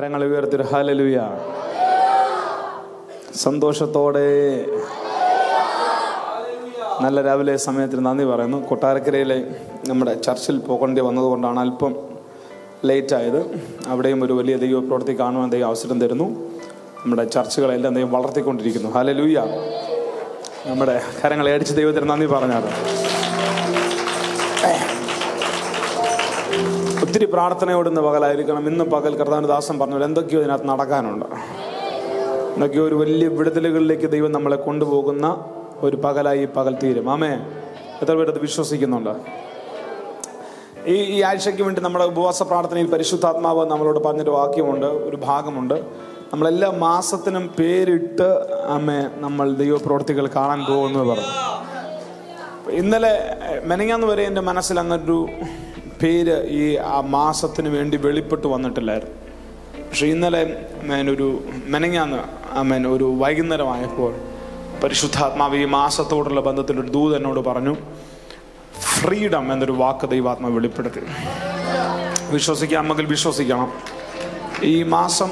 കരങ്ങൾ ഉയർത്തി ഹാലലുയ സന്തോഷത്തോടെ നല്ല രാവിലെ സമയത്തിന് നന്ദി പറയുന്നു. കൊട്ടാരക്കരയിലെ നമ്മുടെ ചർച്ചിൽ പോകേണ്ടി വന്നതുകൊണ്ടാണ് അല്പം ലേറ്റ് ആയത് അവിടെയും ഒരു വലിയ ദൈവ പ്രവൃത്തി കാണുവാൻ ദൈവം അവസരം തരുന്നു. നമ്മുടെ ചർച്ചകളെല്ലാം ദൈവം വളർത്തിക്കൊണ്ടിരിക്കുന്നു. ഹാലലൂയ നമ്മുടെ കരങ്ങളെ അടിച്ച് ദൈവത്തിന് നന്ദി പറഞ്ഞാൽ ഒത്തിരി പ്രാർത്ഥനയോട് ഇന്ന് പകലായിരിക്കണം. ഇന്ന് പകൽ കർത്താനുദാസം പറഞ്ഞു എന്തൊക്കെയോ ഇതിനകത്ത് നടക്കാനുണ്ട്. എന്തൊക്കെയോ ഒരു വലിയ വിടുതലുകളിലേക്ക് ദൈവം നമ്മളെ കൊണ്ടുപോകുന്ന ഒരു പകലായി പകൽ തീരും. ആമേ എത്ര പേരത് വിശ്വസിക്കുന്നുണ്ട്? ഈ ഈ ആഴ്ചയ്ക്ക് വേണ്ടി നമ്മുടെ ഉപവാസ പ്രാർത്ഥനയിൽ പരിശുദ്ധാത്മാവ് നമ്മളോട് പറഞ്ഞൊരു വാക്യമുണ്ട് ഒരു ഭാഗമുണ്ട്. നമ്മളെല്ലാ മാസത്തിനും പേരിട്ട് അമ്മേ നമ്മൾ ദൈവപ്രവർത്തികൾ കാണാൻ പോകുന്നത് പറഞ്ഞു. ഇന്നലെ മെനങ്ങാന്ന് വരെ എന്റെ മനസ്സിൽ അങ്ങനൊരു പേര് ഈ ആ മാസത്തിന് വേണ്ടി വെളിപ്പെട്ട് വന്നിട്ടില്ലായിരുന്നു. പക്ഷെ ഇന്നലെ ഒരു ആ മേൻ ഒരു വൈകുന്നേരമായപ്പോൾ പരിശുദ്ധാത്മാവ് ഈ മാസത്തോടുള്ള ബന്ധത്തിൽ ഒരു ദൂത് എന്നോട് പറഞ്ഞു ഫ്രീഡം എന്നൊരു വാക്ക് ദൈവാത്മ വെളിപ്പെടുത്തി. വിശ്വസിക്കാം വിശ്വസിക്കണം. ഈ മാസം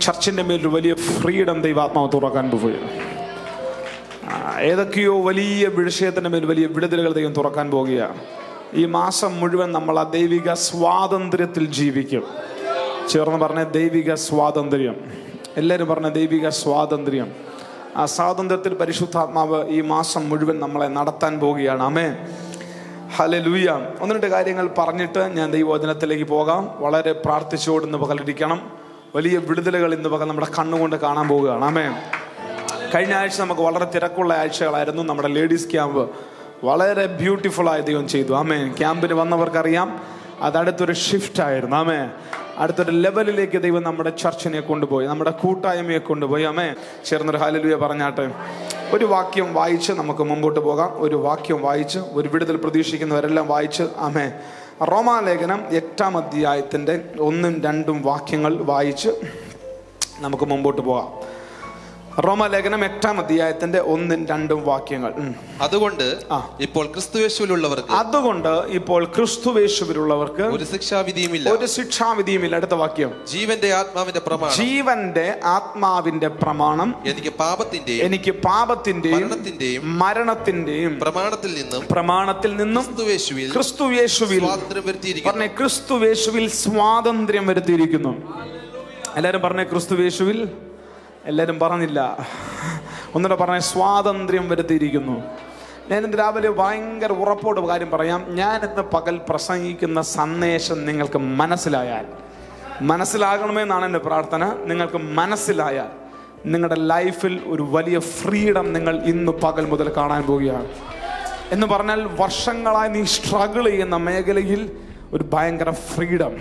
ചർച്ചിന്റെ മേലൊരു വലിയ ഫ്രീഡം ദൈവാത്മാവ് തുറക്കാൻ പോവുക ആ, ഏതൊക്കെയോ വലിയ വിഷയത്തിന്റെ മേൽ വലിയ വിടുതലുകൾ ദൈവം തുറക്കാൻ പോകുകയാണ് ഈ മാസം മുഴുവൻ നമ്മൾ ആ ദൈവിക സ്വാതന്ത്ര്യത്തിൽ ജീവിക്കും. ചേർന്ന് പറഞ്ഞ ദൈവിക സ്വാതന്ത്ര്യം. എല്ലാവരും പറഞ്ഞ ദൈവിക സ്വാതന്ത്ര്യം. ആ സ്വാതന്ത്ര്യത്തിൽ പരിശുദ്ധാത്മാവ് ഈ മാസം മുഴുവൻ നമ്മളെ നടത്താൻ പോവുകയാണ്. അമേ ഹലെ ലൂയ ഒന്ന് രണ്ട് കാര്യങ്ങൾ പറഞ്ഞിട്ട് ഞാൻ ദൈവവചനത്തിലേക്ക് പോകാം. വളരെ പ്രാർത്ഥിച്ചുകൊണ്ട് ഇന്ന് പകലിരിക്കണം. വലിയ വിടുതലുകൾ ഇന്ന് പകൽ നമ്മുടെ കണ്ണുകൊണ്ട് കാണാൻ പോവുകയാണ്. അമേ കഴിഞ്ഞ ആഴ്ച നമുക്ക് വളരെ തിരക്കുള്ള ആഴ്ചകളായിരുന്നു. നമ്മുടെ ലേഡീസ് ക്യാമ്പ്. വളരെ ബ്യൂട്ടിഫുൾ ആയി ദൈവം ചെയ്തു. ആമേ ക്യാമ്പിന് വന്നവർക്കറിയാം. അത് അടുത്തൊരു ഷിഫ്റ്റ് ആയിരുന്നു. ആമേ അടുത്തൊരു ലെവലിലേക്ക് ദൈവം നമ്മുടെ ചർച്ചിനെ കൊണ്ടുപോയി നമ്മുടെ കൂട്ടായ്മയെ കൊണ്ടുപോയി. ആമേ ചേർന്നൊരു ഹാലലുയ പറഞ്ഞാട്ടെ. ഒരു വാക്യം വായിച്ച് നമുക്ക് മുമ്പോട്ട് പോകാം. ഒരു വാക്യം വായിച്ച് ഒരു വിടുതൽ പ്രതീക്ഷിക്കുന്നവരെല്ലാം വായിച്ച്. ആമേ റോമാലേഖനം എട്ടാം അധ്യായത്തിന്റെ ഒന്നും രണ്ടും വാക്യങ്ങൾ വായിച്ച് നമുക്ക് മുമ്പോട്ട് പോകാം. റോമാലേഖനം എട്ടാം അധ്യായത്തിന്റെ ഒന്നും രണ്ടും വാക്യങ്ങൾ. അതുകൊണ്ട് ഇപ്പോൾ ക്രിസ്തുവേശുവിലുള്ളവർക്ക് അതുകൊണ്ട് ഇപ്പോൾ ക്രിസ്തുവേശുവിലുള്ളവർക്ക് ഒരു ശിക്ഷാവിധിയുമില്ല. ഒരു ശിക്ഷാവിധിയുമില്ല. അടുത്ത വാക്യം. ജീവന്റെ ആത്മാവിന്റെ പ്രമാണം. ജീവന്റെ ആത്മാവിന്റെ പ്രമാണം എനിക്ക് പാപത്തിന്റെ എനിക്ക് പാപത്തിന്റെയും മരണത്തിന്റെയും മരണത്തിന്റെയും പ്രമാണത്തിൽ നിന്നും പ്രമാണത്തിൽ നിന്നും ക്രിസ്തുവേശുവിൽ ക്രിസ്തുവേശുവിൽ സ്വാതന്ത്ര്യം വരുത്തിയിരിക്കുന്നു. പറഞ്ഞേ ക്രിസ്തുവേശുവിൽ സ്വാതന്ത്ര്യം വരുത്തിയിരിക്കുന്നു. എല്ലാരും പറഞ്ഞേ ക്രിസ്തുവേശുവിൽ എല്ലാരും പറഞ്ഞില്ല. ഒന്നുകൂടെ പറഞ്ഞ സ്വാതന്ത്ര്യം വരുത്തിയിരിക്കുന്നു. ഞാൻ ഇന്ന് രാവിലെ ഭയങ്കര ഉറപ്പോട് കാര്യം പറയാം. ഞാൻ ഇന്ന് പകൽ പ്രസംഗിക്കുന്ന സന്ദേശം നിങ്ങൾക്ക് മനസ്സിലായാൽ മനസ്സിലാകണമെന്നാണ് എന്റെ പ്രാർത്ഥന. നിങ്ങൾക്ക് മനസ്സിലായാൽ നിങ്ങളുടെ ലൈഫിൽ ഒരു വലിയ ഫ്രീഡം നിങ്ങൾ ഇന്ന് പകൽ മുതൽ കാണാൻ പോവുകയാണ്. എന്ന് പറഞ്ഞാൽ വർഷങ്ങളായി നീ സ്ട്രഗിൾ ചെയ്യുന്ന മേഖലയിൽ ഒരു ഭയങ്കര ഫ്രീഡം.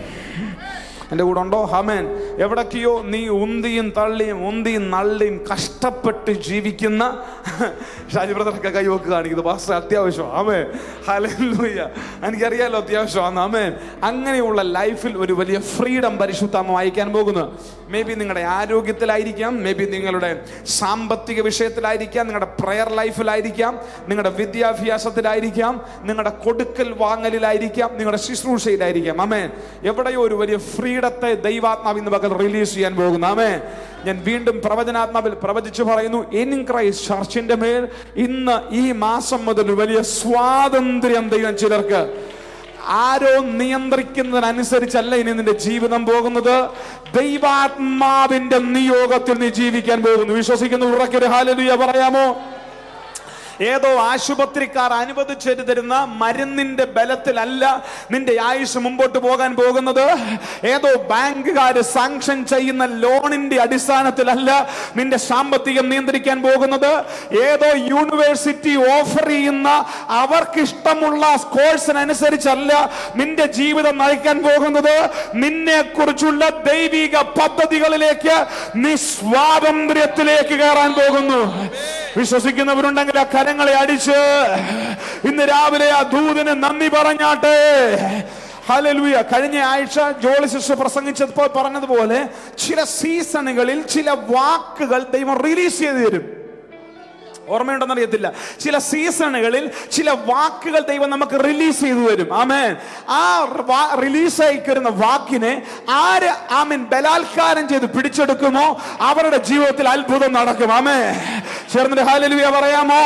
എന്റെ കൂടെ ഉണ്ടോ? ഹമേൻ എവിടൊക്കെയോ നീ ഉന്തിയും തള്ളിയും ഉന്തിയും നള്ളിയും കഷ്ടപ്പെട്ട് ജീവിക്കുന്ന ഷാജി ബ്രദറൊക്കെ കൈവക്ക് കാണിക്കുന്നത് പാസ്റ്റർ അത്യാവശ്യം. ആമേ ഹലൂയ്യ എനിക്കറിയാലോ അത്യാവശ്യമാണ് ആമേൻ. അങ്ങനെയുള്ള ലൈഫിൽ ഒരു വലിയ ഫ്രീഡം പരിശുദ്ധാമ വായിക്കാൻ പോകുന്നു. മേ ബി നിങ്ങളുടെ ആരോഗ്യത്തിലായിരിക്കാം. മേ ബി നിങ്ങളുടെ സാമ്പത്തിക വിഷയത്തിലായിരിക്കാം. നിങ്ങളുടെ പ്രയർ ലൈഫിലായിരിക്കാം നിങ്ങളുടെ വിദ്യാഭ്യാസത്തിലായിരിക്കാം. നിങ്ങളുടെ കൊടുക്കൽ വാങ്ങലിലായിരിക്കാം. നിങ്ങളുടെ ശുശ്രൂഷയിലായിരിക്കാം. അമേ എവിടെയോ ഒരു വലിയ ഫ്രീഡത്തെ ദൈവാത്മാവ് ഇന്ന് പകൽ റിലീസ് ചെയ്യാൻ പോകുന്നു. ആമേ ഞാൻ വീണ്ടും പ്രവചനാത്മാവിൽ പ്രവചിച്ചു പറയുന്നു ഇൻ ക്രൈസ്റ്റ് ചർച്ചിന്റെ മേൽ ഇന്ന് ഈ മാസം മുതൽ വലിയ സ്വാതന്ത്ര്യം ദൈവം ചിലർക്ക് ആരോ നിയന്ത്രിക്കുന്നതിനനുസരിച്ചല്ല ഇനി നിന്റെ ജീവിതം പോകുന്നത്. ദൈവാത്മാവിന്റെ നിയോഗത്തിൽ നീ ജീവിക്കാൻ പോകുന്നു. വിശ്വസിക്കുന്ന ഉറക്കൊരു ഹാലലുയ പറയാമോ? ഏതോ ആശുപത്രിക്കാർ അനുവദിച്ചു തരുന്ന മരുന്നിന്റെ ബലത്തിലല്ല നിന്റെ ആയുസ് മുമ്പോട്ട് പോകാൻ പോകുന്നത്. ഏതോ ബാങ്കുകാർ സാങ്ഷൻ ചെയ്യുന്ന ലോണിന്റെ അടിസ്ഥാനത്തിലല്ല നിന്റെ സാമ്പത്തികം നിയന്ത്രിക്കാൻ പോകുന്നത്. ഏതോ യൂണിവേഴ്സിറ്റി ഓഫർ ചെയ്യുന്ന അവർക്ക് ഇഷ്ടമുള്ള കോഴ്സിനനുസരിച്ചല്ല നിന്റെ ജീവിതം നയിക്കാൻ പോകുന്നത്. നിന്നെ കുറിച്ചുള്ള ദൈവിക പദ്ധതികളിലേക്ക് നീ സ്വാതന്ത്ര്യത്തിലേക്ക് കയറാൻ പോകുന്നു. വിശ്വസിക്കുന്നവരുണ്ടെങ്കിൽ ആ കരങ്ങളെ അടിച്ച് ഇന്ന് രാവിലെ ആ ദൂതിന് നന്ദി പറഞ്ഞാട്ടെ. ഹലലുയ കഴിഞ്ഞ ആഴ്ച ജോളി പ്രസംഗിച്ചപ്പോൾ പറഞ്ഞതുപോലെ ചില സീസണുകളിൽ ചില വാക്കുകൾ ദൈവം റിലീസ് ചെയ്തു തരും. ഓർമ്മയുണ്ടെന്ന് അറിയത്തില്ല. ചില സീസണുകളിൽ ചില വാക്കുകൾ ദൈവം നമുക്ക് റിലീസ് ചെയ്തു വരും ആമേൻ. ആ റിലീസ് ആയിക്കുന്ന വാക്കിനെ ആര് ആമീൻ ബലാത്കാരം ചെയ്ത് പിടിച്ചെടുക്കുമോ? അവരുടെ ജീവിതത്തിൽ അത്ഭുതം നടക്കും. ആമേ ചേർന്നിട്ട് ഹാലലുയ പറയാമോ?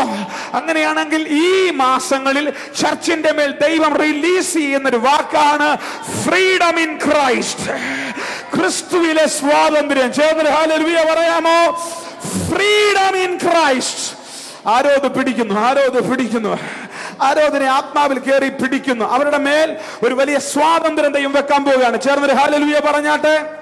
അങ്ങനെയാണെങ്കിൽ ഈ മാസങ്ങളിൽ ചർച്ചിന്റെ മേൽ ദൈവം റിലീസ് ചെയ്യുന്നൊരു വാക്കാണ് ഫ്രീഡം ഇൻ ക്രൈസ്റ്റ്. ക്രിസ്തുവിലെ സ്വാതന്ത്ര്യം. ചേർന്നിട്ട് ഹാലലുയ പറയാമോ? Freedom in Christ. ആരോ അത് പിടിക്കുന്നു ആരോ അത് പിടിക്കുന്നു. ആരോ അതിനെ ആത്മാവിൽ കയറി പിടിക്കുന്നു. അവരുടെ മേൽ ഒരു വലിയ സ്വാതന്ത്ര്യം വെക്കാൻ പോവുകയാണ്. ചേർന്നൊരു ഹാലലുയ പറഞ്ഞാട്ടെ.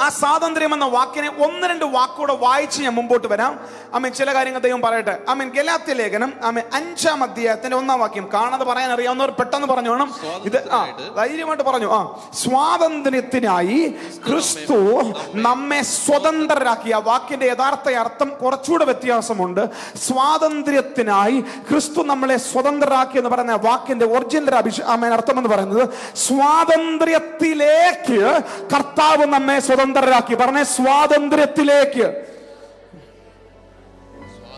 ആ സ്വാതന്ത്ര്യം എന്ന വാക്കിനെ ഒന്ന് രണ്ട് വാക്കൂടെ വായിച്ച് ഞാൻ മുമ്പോട്ട് വരാം. അമ്മ ചില കാര്യങ്ങൾ ദൈവം പറയട്ടെ. അമ്മൻ ഗലാത്യ ലേഖനം അമ്മ അഞ്ചാം അധ്യായത്തിന്റെ ഒന്നാം വാക്യം. കാണാതെ പറയാൻ അറിയാവുന്നവർ പെട്ടെന്ന് പറഞ്ഞു വേണം. ഇത് ആ ധൈര്യമായിട്ട് പറഞ്ഞു. ആ സ്വാതന്ത്ര്യത്തിനായി ക്രിസ്തു നമ്മെ സ്വതന്ത്രരാക്കി. ആ വാക്കിന്റെ യഥാർത്ഥ അർത്ഥം കുറച്ചുകൂടെ വ്യത്യാസമുണ്ട്. സ്വാതന്ത്ര്യത്തിനായി ക്രിസ്തു നമ്മളെ സ്വതന്ത്രരാക്കി എന്ന് പറയുന്ന വാക്കിന്റെ ഒറിജിനൽ അഭിഷേ അർത്ഥം എന്ന് പറയുന്നത് സ്വാതന്ത്ര്യത്തിലേക്ക് കർത്താവ് നമ്മെ സ്വതന്ത്രരാക്കി. പറഞ്ഞേ സ്വാതന്ത്ര്യത്തിലേക്ക്.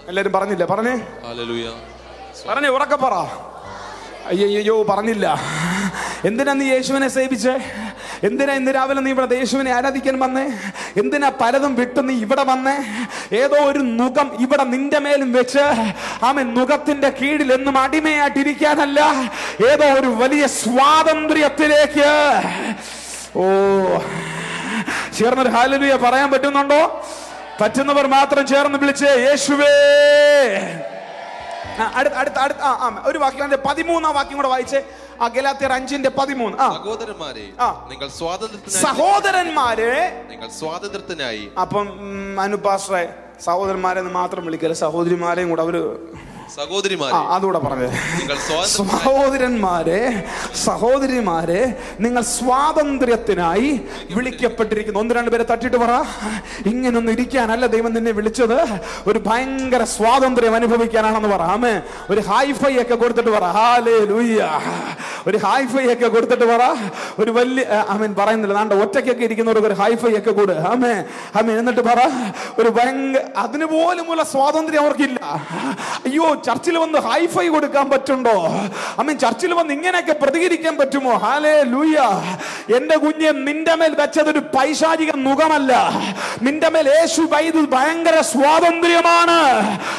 എല്ലാരും പറഞ്ഞില്ല? പറഞ്ഞേ. പറഞ്ഞേ ഉറക്കെ പറ. അയ്യോ പറഞ്ഞില്ല. എന്തിനാ നീ യേശുവിനെ സേവിച്ചേ? എന്തിനാ ഇന്ന് രാവിലെ നീ ഇവിടെ യേശുവിനെ ആരാധിക്കാൻ വന്നേ? എന്തിനാ പലതും വിട്ട് നീ ഇവിടെ വന്നേ? ഏതോ ഒരു നുഖം ഇവിടെ നിന്റെ മേലും വെച്ച് ആമൻ നുഖത്തിന്റെ കീഴിൽ എന്നും അടിമയായിട്ടിരിക്കാനല്ല. ഏതോ ഒരു വലിയ സ്വാതന്ത്ര്യത്തിലേക്ക്. ഓ ചേർന്നൊരു ഹാലലുയ പറയാൻ പറ്റുന്നുണ്ടോ? പറ്റുന്നവർ മാത്രം ചേർന്ന് വിളിച്ചേ യേശുവേ! അടുത്ത അടുത്ത അടുത്ത ആ, ഒരു വാക്യം പതിമൂന്നാം വാക്യം കൂടെ വായിച്ചേ ആ ഗലാത്തിയർ അഞ്ചിന്റെ പതിമൂന്ന് സഹോദരന്മാരെ നിങ്ങൾ സ്വാതന്ത്ര്യത്തിനായി സഹോദരന്മാരെ. നിങ്ങൾ സ്വാതന്ത്ര്യത്തിനായി അപ്പം അനുപാശ്രയ സഹോദരന്മാരെ മാത്രം വിളിക്കരുത്. സഹോദരിമാരെയും കൂടെ അവർ സഹോദരിമാരെ. അതുകൂടെ പറഞ്ഞത് സഹോദരന്മാരെ സഹോദരിമാരെ നിങ്ങൾ സ്വാതന്ത്ര്യത്തിനായി വിളിക്കപ്പെട്ടിരിക്കുന്നു. ഒന്ന് രണ്ട് പേരെ തട്ടിട്ട് പറ. ഇങ്ങനൊന്നും ഇരിക്കാനല്ല ദൈവം നിന്നെ വിളിച്ചത്. ഒരു ഭയങ്കര സ്വാതന്ത്ര്യം അനുഭവിക്കാനാണെന്ന് പറ. ആമേ ഒരു ഹൈഫൈ ഒക്കെ കൊടുത്തിട്ട് പറ. ഹാലേ ലൂയ്യ ഒരു ഹൈഫൈ ഒക്കെ കൊടുത്തിട്ട് പറ. ഒരു വലിയ ആമീൻ പറയുന്നില്ല. നാണ്ട ഒറ്റയ്ക്കൊക്കെ ഇരിക്കുന്നവർക്ക് ഒരു ഹൈഫൈ ഒക്കെ കൂട്. ആമേ ആമേ എന്നിട്ട് പറ. ഒരു ഭയങ്കര അതിന് പോലുമുള്ള സ്വാതന്ത്ര്യം അവർക്കില്ല. അയ്യോ ചർച്ചിൽ വന്ന് ഹൈഫൈ കൊടുക്കാൻ പറ്റുണ്ടോ? ആമീൻ ചർച്ചിൽ വന്ന് ഇങ്ങനെയൊക്കെ പ്രതികരിക്കാൻ പറ്റുമോ? ഹാലേ ലൂയ എന്റെ കുഞ്ഞ് നിന്റെ മേൽ വെച്ചതൊരു പൈശാചിക മുഖമല്ല. നിന്റെ മേൽ യേശു വൈദ്യു ഭയങ്കര സ്വാതന്ത്ര്യമാണ്.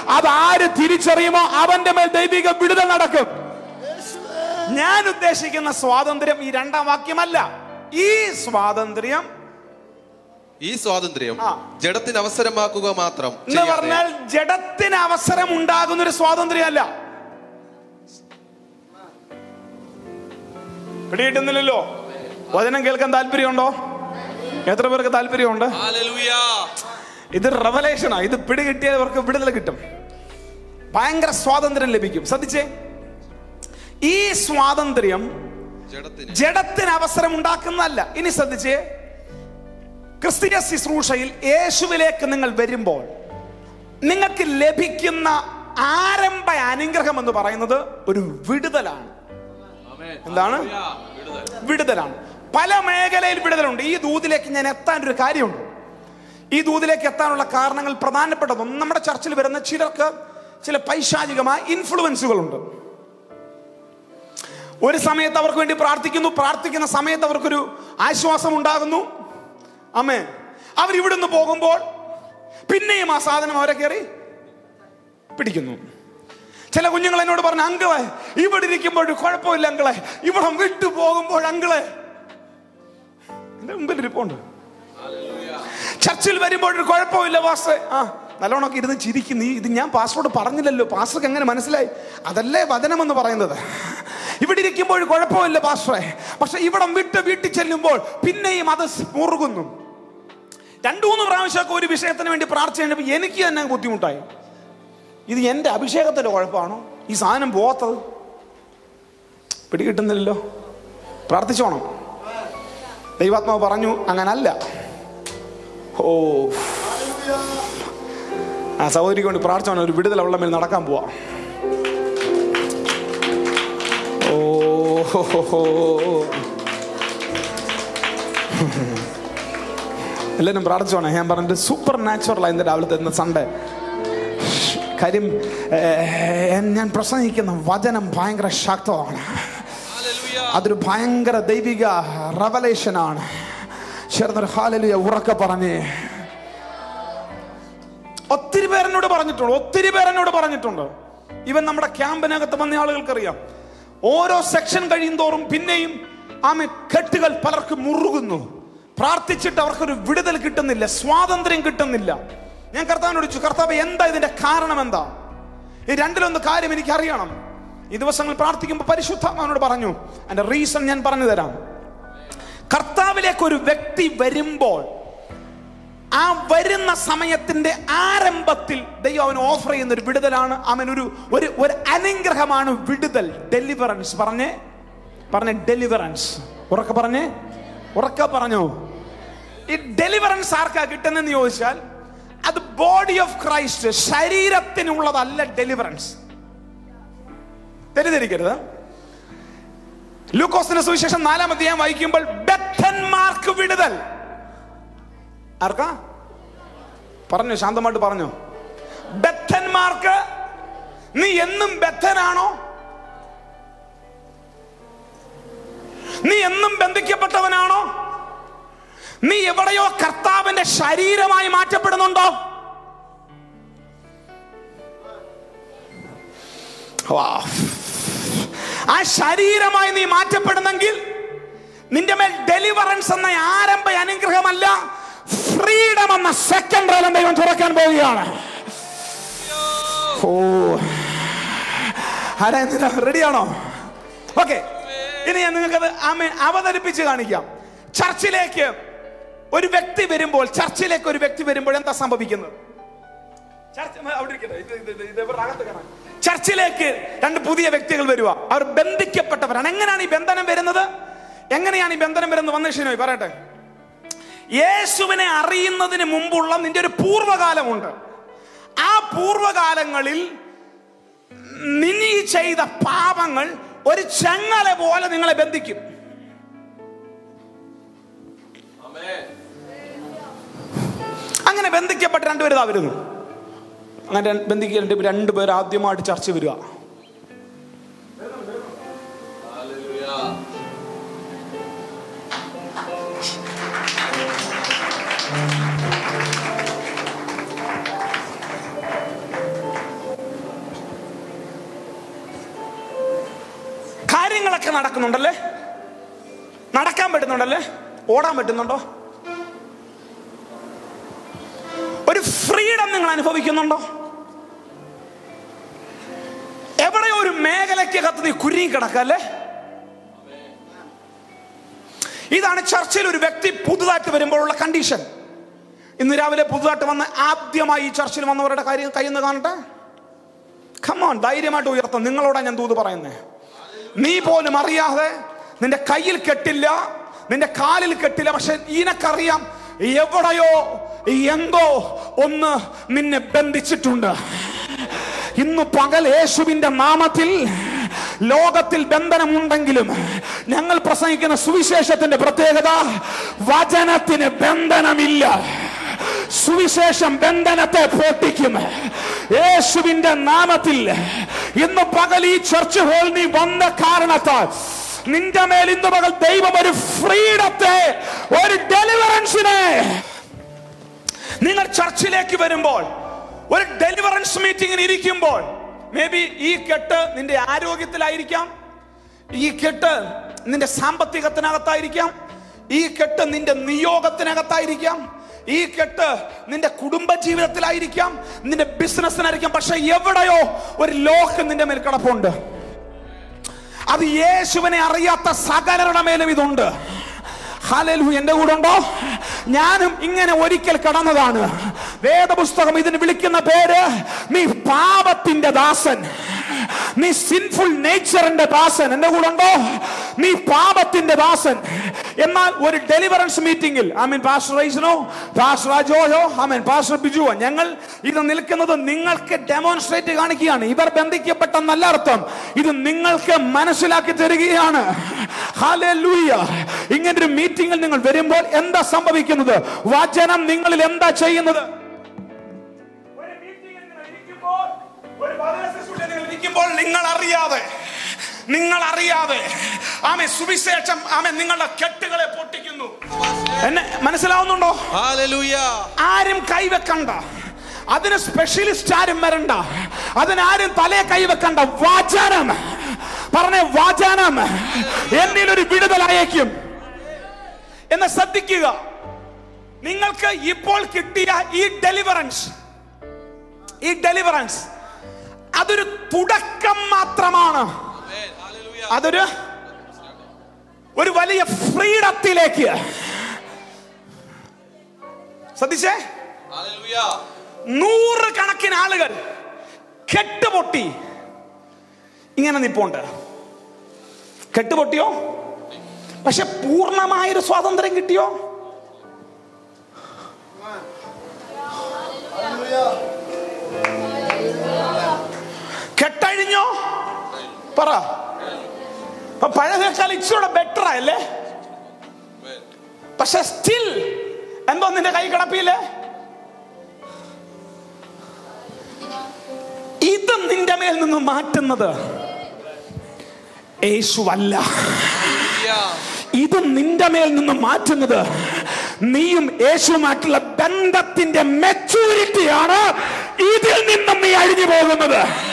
അതാര് തിരിച്ചറിയുമോ? അവന്റെ മേൽ ദൈവിക വിടുതൽ നടക്കും. ഞാൻ ഉദ്ദേശിക്കുന്ന സ്വാതന്ത്ര്യം ഈ രണ്ടാം വാക്യമല്ല. ഈ സ്വാതന്ത്ര്യം ഈ സ്വാതന്ത്ര്യം. ജഡത്തിന് അവസരമാക്കുക മാത്രം എന്ന് പറഞ്ഞാൽ ജഡത്തിന് അവസരം ഉണ്ടാകുന്ന ഒരു സ്വാതന്ത്ര്യമല്ല. പിടികിട്ടുന്നില്ലല്ലോ? വചനം കേൾക്കാൻ താല്പര്യമുണ്ടോ? എത്ര പേർക്ക് താല്പര്യമുണ്ട്. ഇത് റവലേഷനാ ഇത് പിടികിട്ടിയവർക്ക് വിടുതൽ കിട്ടും. ഭയങ്കര സ്വാതന്ത്ര്യം ലഭിക്കും. ശ്രദ്ധിച്ചേ? ഈ സ്വാതന്ത്ര്യം ജഡത്തിന്. അവസരം ഉണ്ടാക്കുന്നതല്ല ഇനി ശ്രദ്ധിച്ചേ. ക്രിസ്തീയ ശുശ്രൂഷയിൽ യേശുവിലേക്ക് നിങ്ങൾ വരുമ്പോൾ നിങ്ങൾക്ക് ലഭിക്കുന്ന ആരംഭ അനുഗ്രഹം എന്ന് പറയുന്നത് ഒരു വിടുതലാണ്. എന്താണ്? വിടുതലാണ്. പല മേഖലയിൽ വിടുതലുണ്ട്. ഈ ദൂതിലേക്ക് ഞാൻ എത്താൻ ഒരു കാര്യമുണ്ട്. ഈ ദൂതിലേക്ക് എത്താനുള്ള കാരണങ്ങൾ പ്രധാനപ്പെട്ടതും നമ്മുടെ ചർച്ചിൽ വരുന്ന ചിലർക്ക് ചില പൈശാചികമായ ഇൻഫ്ലുവൻസുകളുണ്ട് ഒരു സമയത്ത് അവർക്ക് വേണ്ടി പ്രാർത്ഥിക്കുന്നു പ്രാർത്ഥിക്കുന്ന സമയത്ത് അവർക്കൊരു ആശ്വാസം ഉണ്ടാകുന്നു. അമ്മേ അവർ ഇവിടുന്ന് പോകുമ്പോൾ പിന്നെയും ആ സാധനം അവരെ കയറി പിടിക്കുന്നു. ചില കുഞ്ഞുങ്ങൾ എന്നോട് പറഞ്ഞു അങ്കിളെ ഇവിടെ ഇരിക്കുമ്പോൾ കുഴപ്പമില്ല അങ്കിളെ. ഇവിടെ വിട്ടു പോകുമ്പോൾ അങ്കിളെ. എന്റെ മുമ്പിൽ ഇരിപ്പുണ്ട്. ചർച്ചിൽ വരുമ്പോൾ ഒരു കുഴപ്പമില്ല പാസ്റ്റർ ആ നല്ലോണമൊക്കെ ഇരുന്ന് ചിരിക്കുന്നു. ഇത് ഞാൻ പാസ്വേർഡ് പറഞ്ഞില്ലല്ലോ. പാസ്റ്റർക്ക് എങ്ങനെ മനസ്സിലായി? അതല്ലേ വചനമെന്ന് പറയുന്നത്. ഇവിടെ ഇരിക്കുമ്പോൾ കുഴപ്പമില്ല പാസ്റ്ററെ. പക്ഷെ ഇവിടം വിട്ട് വീട്ടിൽ ചെല്ലുമ്പോൾ പിന്നെയും അത് മുറുകുന്നു. രണ്ടു മൂന്ന് പ്രാവശ്യമൊക്കെ ഒരു വിഷയത്തിന് വേണ്ടി പ്രാർത്ഥിച്ചപ്പോൾ എനിക്ക് തന്നെ ബുദ്ധിമുട്ടായി. ഇത് എന്റെ അഭിഷേകത്തിന്റെ കുഴപ്പമാണോ? ഈ സാധനം പോത്തത് പിടികിട്ടുന്നില്ലല്ലോ. പ്രാർത്ഥിച്ചോണം ദൈവാത്മാവ് പറഞ്ഞു അങ്ങനല്ല. ഓ ആ സഹോദരിക്ക് വേണ്ടി പ്രാർത്ഥിച്ചോണം ഒരു വിടുതൽ അവളുടെ മേൽ നടക്കാൻ പോവാ. ഹോ, ഹോ. എല്ലാവരും പ്രാർത്ഥിച്ചോണേ. ഞാൻ പറഞ്ഞത് സൂപ്പർ നാച്ചുറൽ ആയിരുന്നു രാവിലത്തെ ഇന്ന് സൺഡേ കാര്യം ഞാൻ പ്രസംഗിക്കുന്ന വചനം ഭയങ്കര ശക്തമാണ്. അതൊരു ഭയങ്കര ദൈവിക റവലേഷനാണ് ചേർന്നൊരു ഹാലലിയ ഉറക്കെ പറഞ്ഞേ. ഒത്തിരി പേരെന്നോട് പറഞ്ഞിട്ടുണ്ട് ഒത്തിരി പേരെന്നോട് പറഞ്ഞിട്ടുണ്ട്. ഇവൻ നമ്മുടെ ക്യാമ്പിനകത്ത് വന്ന ആളുകൾക്കറിയാം ഓരോ സെക്ഷൻ കഴിയും തോറും പിന്നെയും ആമെ കെട്ടുകൾ പലർക്കും മുറുകുന്നു. പ്രാർത്ഥിച്ചിട്ട് അവർക്കൊരു വിടുതൽ കിട്ടുന്നില്ല സ്വാതന്ത്ര്യം കിട്ടുന്നില്ല. ഞാൻ കർത്താവിനോട് ചോദിച്ചു കർത്താവ് എന്താ ഇതിന്റെ കാരണം എന്താ? ഈ രണ്ടിലൊന്ന് കാര്യം എനിക്ക് അറിയണം. ഈ ദിവസങ്ങൾ പ്രാർത്ഥിക്കുമ്പോൾ പരിശുദ്ധാത്മാവിനോട് പറഞ്ഞു അതിന്റെ റീസൺ ഞാൻ പറഞ്ഞു തരാം. കർത്താവിലേക്ക് ഒരു വ്യക്തി വരുമ്പോൾ ആ വരുന്ന സമയത്തിന്റെ ആരംഭത്തിൽ ദൈവം അവന് ഓഫർ ചെയ്യുന്ന ഒരു വിടുതലാണ്. അവൻ ഒരു ഒരു അനുഗ്രഹമാണ് വിടുതൽ. ഡെലിവറൻസ് പറഞ്ഞേ? പറഞ്ഞ ഡെലിവറൻസ് ഉറക്കെ പറഞ്ഞേ? ഉറക്കെ പറഞ്ഞോ? ഈ ഡെലിവറൻസ് ആർക്കാ കിട്ടുന്നെന്ന് ചോദിച്ചാൽ അത് ബോഡി ഓഫ് ക്രൈസ്റ്റ് ശരീരത്തിനുള്ളതല്ല ഡെലിവറൻസ് തെറ്റിദ്ധരിക്കരുത്. ലൂക്കോസിന്റെ സുവിശേഷം നാലാമത്തെ ഞാൻ വായിക്കുമ്പോൾ ബദ്ധന്മാർക്ക് വിടുതൽ. ആർക്കാ? പറഞ്ഞു ശാന്തമായിട്ട് പറഞ്ഞു. ബദ്ധന്മാർക്ക് നീ എന്നും ബദ്ധനാണോ? നീ എന്നും ബന്ധിക്കപ്പെട്ടവനാണോ? നീ എവിടെയോ കർത്താവിന്റെ ശരീരമായി മാറ്റപ്പെടുന്നുണ്ടോ. ആ ശരീരമായി നീ മാറ്റപ്പെടുന്നെങ്കിൽ നിന്റെ മേൽ ഡെലിവറൻസ് എന്ന ആരംഭ അനുഗ്രഹമല്ല. ഫ്രീഡം എന്ന സെക്കൻഡ് റേലം ദൈവം തുറക്കാൻ പോവുകയാണ്. ഓ. ആരാ റെഡിയാണോ ഓക്കെ ഇനി ഞാൻ നിങ്ങൾക്കത് ആമേ അവതരിപ്പിച്ച് കാണിക്കാം. ചർച്ചിലേക്ക് ഒരു വ്യക്തി വരുമ്പോൾ ചർച്ചിലേക്ക് ഒരു വ്യക്തി വരുമ്പോൾ എന്താ സംഭവിക്കുന്നത്. ചർച്ചിലേക്ക് രണ്ട് പുതിയ വ്യക്തികൾ വരിക. അവർ ബന്ധിക്കപ്പെട്ടവരാണ്. എങ്ങനെയാണ് ഈ ബന്ധനം വരുന്നത്? എങ്ങനെയാണ് ഈ ബന്ധനം വരുന്നത്? വന്നു പറയട്ടെ. യേശുവിനെ അറിയുന്നതിന് മുമ്പുള്ള നിന്റെ ഒരു പൂർവകാലമുണ്ട്. ആ പൂർവകാലങ്ങളിൽ നീ ചെയ്ത പാപങ്ങൾ ഒരു ചങ്ങല പോലെ നിങ്ങളെ ബന്ധിക്കും. അങ്ങനെ ബന്ധിക്കപ്പെട്ട രണ്ടുപേരും ഇതാ വരുന്നു. അങ്ങനെ രണ്ട് ബന്ധിക്കേണ്ട രണ്ടുപേർ ആദ്യമായിട്ട് ചർച്ച വരിക. കാര്യങ്ങളൊക്കെ നടക്കുന്നുണ്ടല്ലേ? നടക്കാൻ പറ്റുന്നുണ്ടല്ലേ? ഓടാൻ പറ്റുന്നുണ്ടോ? ഒരു ഫ്രീഡം നിങ്ങൾ അനുഭവിക്കുന്നുണ്ടോ? എവിടെയോ ഒരു മേഖലയ്ക്കകത്ത് നീ കുരുങ്ങി കിടക്കല്ലേ ഇതാണ് ചർച്ചയിൽ ഒരു വ്യക്തി പുതുതായിട്ട് വരുമ്പോഴുള്ള കണ്ടീഷൻ ഇന്ന് രാവിലെ പുതുതായിട്ട് വന്ന് ആദ്യമായി ഈ ചർച്ചിൽ വന്നവരുടെ കാര്യം കയ്യിൽ കാണട്ടെ? കമോൺ ധൈര്യമായിട്ട് ഉയർത്താം നിങ്ങളോടാണ് ഞാൻ തൂത് പറയുന്നേ. നീ പോലും അറിയാതെ നിന്റെ കയ്യിൽ കെട്ടില്ല നിന്റെ കാലിൽ കെട്ടില്ല പക്ഷെ ഈനക്കറിയാം എവിടെയോ എന്തോ ഒന്ന് നിന്നെ ബന്ധിച്ചിട്ടുണ്ട്. ഇന്ന് പകൽ യേശുവിന്റെ നാമത്തിൽ ലോകത്തിൽ ബന്ധനമുണ്ടെങ്കിലും ഞങ്ങൾ പ്രസംഗിക്കുന്ന സുവിശേഷത്തിന്റെ പ്രത്യേകത വചനത്തിന് ബന്ധനമില്ല. സുവിശേഷം ബന്ധനത്തെ പൊട്ടിക്കും. യേശുവിന്റെ നാമത്തിൽ ഇന്ന് പകൽ ഈ ചർച്ച് ഹോൾ നീ വന്ന കാരണത്താൽ നിന്റെ മേൽ ഇന്ന് പകൽ ദൈവം ഒരു ഫ്രീഡത്തെ ഒരു ഡെലിവറൻസിനെ നിങ്ങൾ ചർച്ചിലേക്ക് വരുമ്പോൾ ഒരു ഡെലിവറൻസ് മീറ്റിംഗിന് ഇരിക്കുമ്പോൾ മേ ബി ഈ കെട്ട് നിന്റെ ആരോഗ്യത്തിലായിരിക്കാം ഈ കെട്ട് നിന്റെ സാമ്പത്തികത്തിനകത്തായിരിക്കാം ഈ കെട്ട് നിന്റെ നിയോഗത്തിനകത്തായിരിക്കാം ഈ കെട്ട് നിന്റെ കുടുംബ ജീവിതത്തിലായിരിക്കാം നിന്റെ ബിസിനസ്സിനായിരിക്കാം പക്ഷെ എവിടെയോ ഒരു ലോക്ക് നിന്റെ മേൽ കിടപ്പുണ്ട്. അത് യേശുവിനെ അറിയാത്ത സകലരുടെ മേലും ഇതുണ്ട്. ഹലലു എന്റെ കൂടെ ഉണ്ടോ? ഞാനും ഇങ്ങനെ ഒരിക്കൽ കടന്നതാണ്. വേദപുസ്തകം ഇതിന് വിളിക്കുന്ന പേര് നീ പാപത്തിന്റെ ദാസൻ. നീ സിൻഫുൾ നേച്ചറിന്റെ ദാസൻ. എന്റെ കൂടെ ഉണ്ടോ? നീ പാപത്തിന്റെ ദാസൻ. എന്നാൽ ഒരു ഡെലിവറൻസ് മീറ്റിംഗിൽ ഐ മീൻ പാസ്റ്റർ റൈസിനോ പാസ്റ്റർ രാജോയോ ഐ മീൻ പാസ്റ്റർ ബിജുവോ ഞങ്ങൾ ഇത് നിൽക്കുന്നത് നിങ്ങൾക്ക് ഡെമോൺസ്ട്രേറ്റ് കാണിക്കുകയാണ്. ഇവർ ബന്ധിക്കപ്പെട്ട നല്ല അർത്ഥം. ഇത് നിങ്ങൾക്ക് മനസ്സിലാക്കി തരികയാണ്. ഇങ്ങനെ ഒരു മീറ്റിംഗിൽ നിങ്ങൾ വരുമ്പോൾ എന്താ സംഭവിക്കുന്നത്? വചനം നിങ്ങളിൽ എന്താ ചെയ്യുന്നത്? ഒരു മീറ്റിംഗിൽ ഇരിക്കുമ്പോൾ ഇപ്പോൾ നിങ്ങൾ അറിയാതെ നിങ്ങൾ അറിയാതെ ആമേ സുവിശേഷം ആമേ നിങ്ങളുടെ കെട്ടുകളെ പൊട്ടിക്കുന്നു. എന്നെ മനസ്സിലാവുന്നുണ്ടോ? ആരും കൈവെക്കണ്ട. അതിന് സ്പെഷ്യലിസ്റ്റ് ആരും വരണ്ട. അതിനാരും തലയെ കൈവെക്കണ്ട വാചാനം. പറഞ്ഞ വാചാനം. ഒരു വിടുതൽ അയക്കും എന്ന് ശ്രദ്ധിക്കുക. നിങ്ങൾക്ക് ഇപ്പോൾ കിട്ടിയ ഈ ഡെലിവറൻസ് ഈ ഡെലിവറൻസ് അതൊരു തുടക്കം മാത്രമാണ്. അതൊരു ഒരു വലിയ ഫ്രീഡത്തിലേക്ക്. ശ്രദ്ധിച്ചേ നൂറ് കണക്കിന് ആളുകൾ കെട്ടുപൊട്ടി. ഇങ്ങനെ നിപ്പുണ്ട്. കെട്ടുപൊട്ടിയോ? പക്ഷെ പൂർണമായൊരു സ്വാതന്ത്ര്യം കിട്ടിയോ? കെട്ടഴിഞ്ഞോ? പറ. പഴയതിനേക്കാൾ ഇച്ചിരൂടെ ബെറ്റർ ആയല്ലേ? പക്ഷെ സ്റ്റിൽ എന്തോ നിന്റെ കൈ കിടപ്പിയില്ലേ? ഇത് നിന്റെ മേൽ നിന്ന് മാറ്റുന്നത് യേശുവല്ല. ഇത് നിന്റെ മേൽ നിന്ന് മാറ്റുന്നത് നീയും യേശുവുമായിട്ടുള്ള ബന്ധത്തിന്റെ മെച്ചൂരിറ്റിയാണ് ഇതിൽ നിന്നും നീ അഴിഞ്ഞു പോകുന്നത്.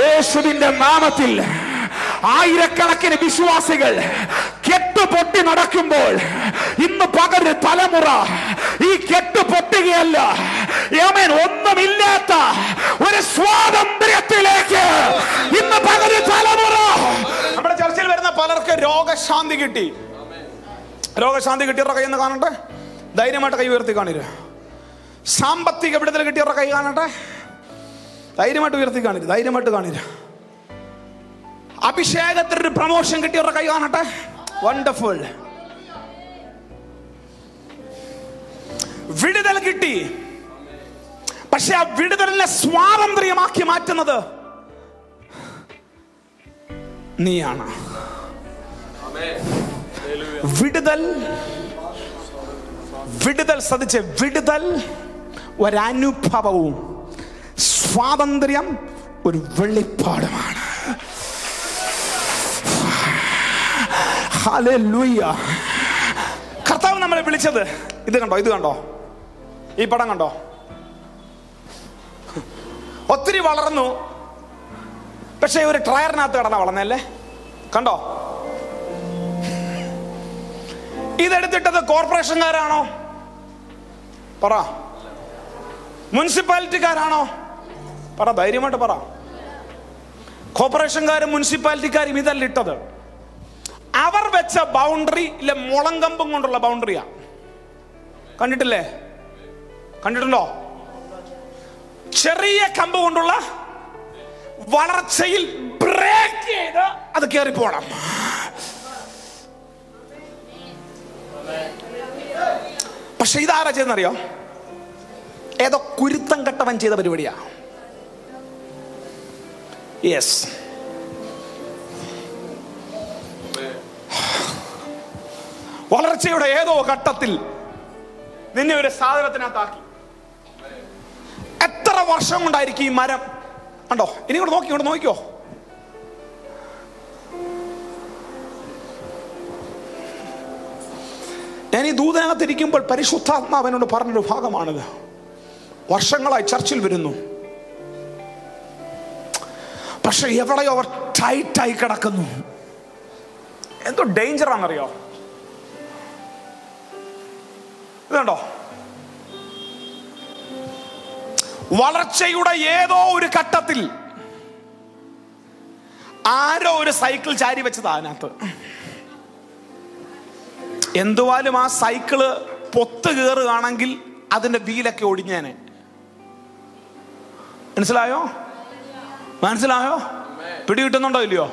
യേശുവിന്റെ നാമത്തിൽ ആയിരക്കണക്കിന് വിശ്വാസികൾ കെട്ട് പൊട്ടി നടക്കുമ്പോൾ ഇന്ന് പകര് തലമുറ ഈ കെട്ട് പൊട്ടുകയല്ല യമൻ ഒന്നുമില്ലാത്ത ഒരു സ്വാതന്ത്ര്യത്തിലേക്ക് ഇന്ന് പകര് തലമുറ. നമ്മുടെ ചർച്ചയിൽ വരുന്ന പലർക്ക് രോഗശാന്തി കിട്ടി. രോഗശാന്തി കിട്ടിയവരുടെ കൈ ഒന്ന് കാണട്ടെ? ധൈര്യമായിട്ട് കൈ ഉയർത്തി കാണില്ല സാമ്പത്തിക വിടുതൽ കിട്ടിയവരുടെ കൈ കാണട്ടെ? ധൈര്യമായിട്ട് ഉയർത്തി കാണില്ല ധൈര്യമായിട്ട് കാണില്ല അഭിഷേകത്തിന് ഒരു പ്രമോഷൻ കിട്ടിയവരുടെ കൈ കാണട്ടെ. വണ്ടർഫുൾ വിടുതൽ കിട്ടി. പക്ഷെ ആ വിടുതലിനെ സ്വാതന്ത്ര്യമാക്കി മാറ്റുന്നത് നീയാണ്. വിടുതൽ വിടുതൽ ശ്രദ്ധിച്ച് വിടുതൽ ഒരനുഭവവും സ്വാതന്ത്ര്യം ഒരു വെളിപ്പാടുമാണ്. കർത്താവ് നമ്മളെ വിളിച്ചത് ഇത് കണ്ടോ ഇത് കണ്ടോ? ഈ പടം കണ്ടോ? ഒത്തിരി വളർന്നു. പക്ഷെ ഒരു ട്രയറിനകത്ത് കിടന്ന വളർന്നല്ലേ കണ്ടോ? ഇതെടുത്തിട്ടത് കോർപ്പറേഷൻകാരാണോ? പറ. മുനിസിപ്പാലിറ്റിക്കാരാണോ? പറ ധൈര്യമായിട്ട് പറ. കോർപ്പറേഷൻകാരും മുനിസിപ്പാലിറ്റിക്കാരും ഇതല്ല ഇട്ടത്. അവർ വെച്ച ബൗണ്ടറി ഇല്ല മുളങ്കമ്പും കൊണ്ടുള്ള ബൗണ്ടറിയാ കണ്ടിട്ടില്ലേ? കണ്ടിട്ടുണ്ടോ? ചെറിയ കമ്പ് കൊണ്ടുള്ള വളർച്ചയിൽ ബ്രേക്ക് ചെയ്ത് അത് കയറി പോണം. പക്ഷെ ഇതാരാ ചെയ്തെന്നറിയോ ഏതോ കുരുത്തം കെട്ടവൻ ചെയ്ത പരിപാടിയാ. യെസ് വളർച്ചയുടെ ഏതോ ഘട്ടത്തിൽ നിന്നെ ഒരു സാധനത്തിനകത്താക്കി. എത്ര വർഷം കൊണ്ടായിരിക്കും ഈ മരം? കണ്ടോ? ഇനി ഇങ്ങോട്ട് നോക്കി ഇങ്ങോട്ട് നോക്കിയോ ഞാൻ ഈ ദൂതനകത്തിരിക്കുമ്പോൾ പരിശുദ്ധാത്മാവനോട് പറഞ്ഞൊരു ഭാഗമാണിത്. വർഷങ്ങളായി ചർച്ചിൽ വരുന്നു. പക്ഷെ എവിടെയോ അവർ ടൈറ്റായി കിടക്കുന്നു. എന്തോ ഡേഞ്ചർ ആണെന്നറിയോ? ഇതുണ്ടോ? വളർച്ചയുടെ ഏതോ ഒരു ഘട്ടത്തിൽ ആരോ ഒരു സൈക്കിൾ ചാരി വെച്ചതാ അതിനകത്ത്. എന്തുവാലും ആ സൈക്കിൾ പൊത്ത് കയറുകയാണെങ്കിൽ അതിന്റെ വീലൊക്കെ ഒടിഞ്ഞേനെ. മനസ്സിലായോ? മനസ്സിലായോ? പിടികിട്ടുന്നുണ്ടോ ഇല്ലയോ?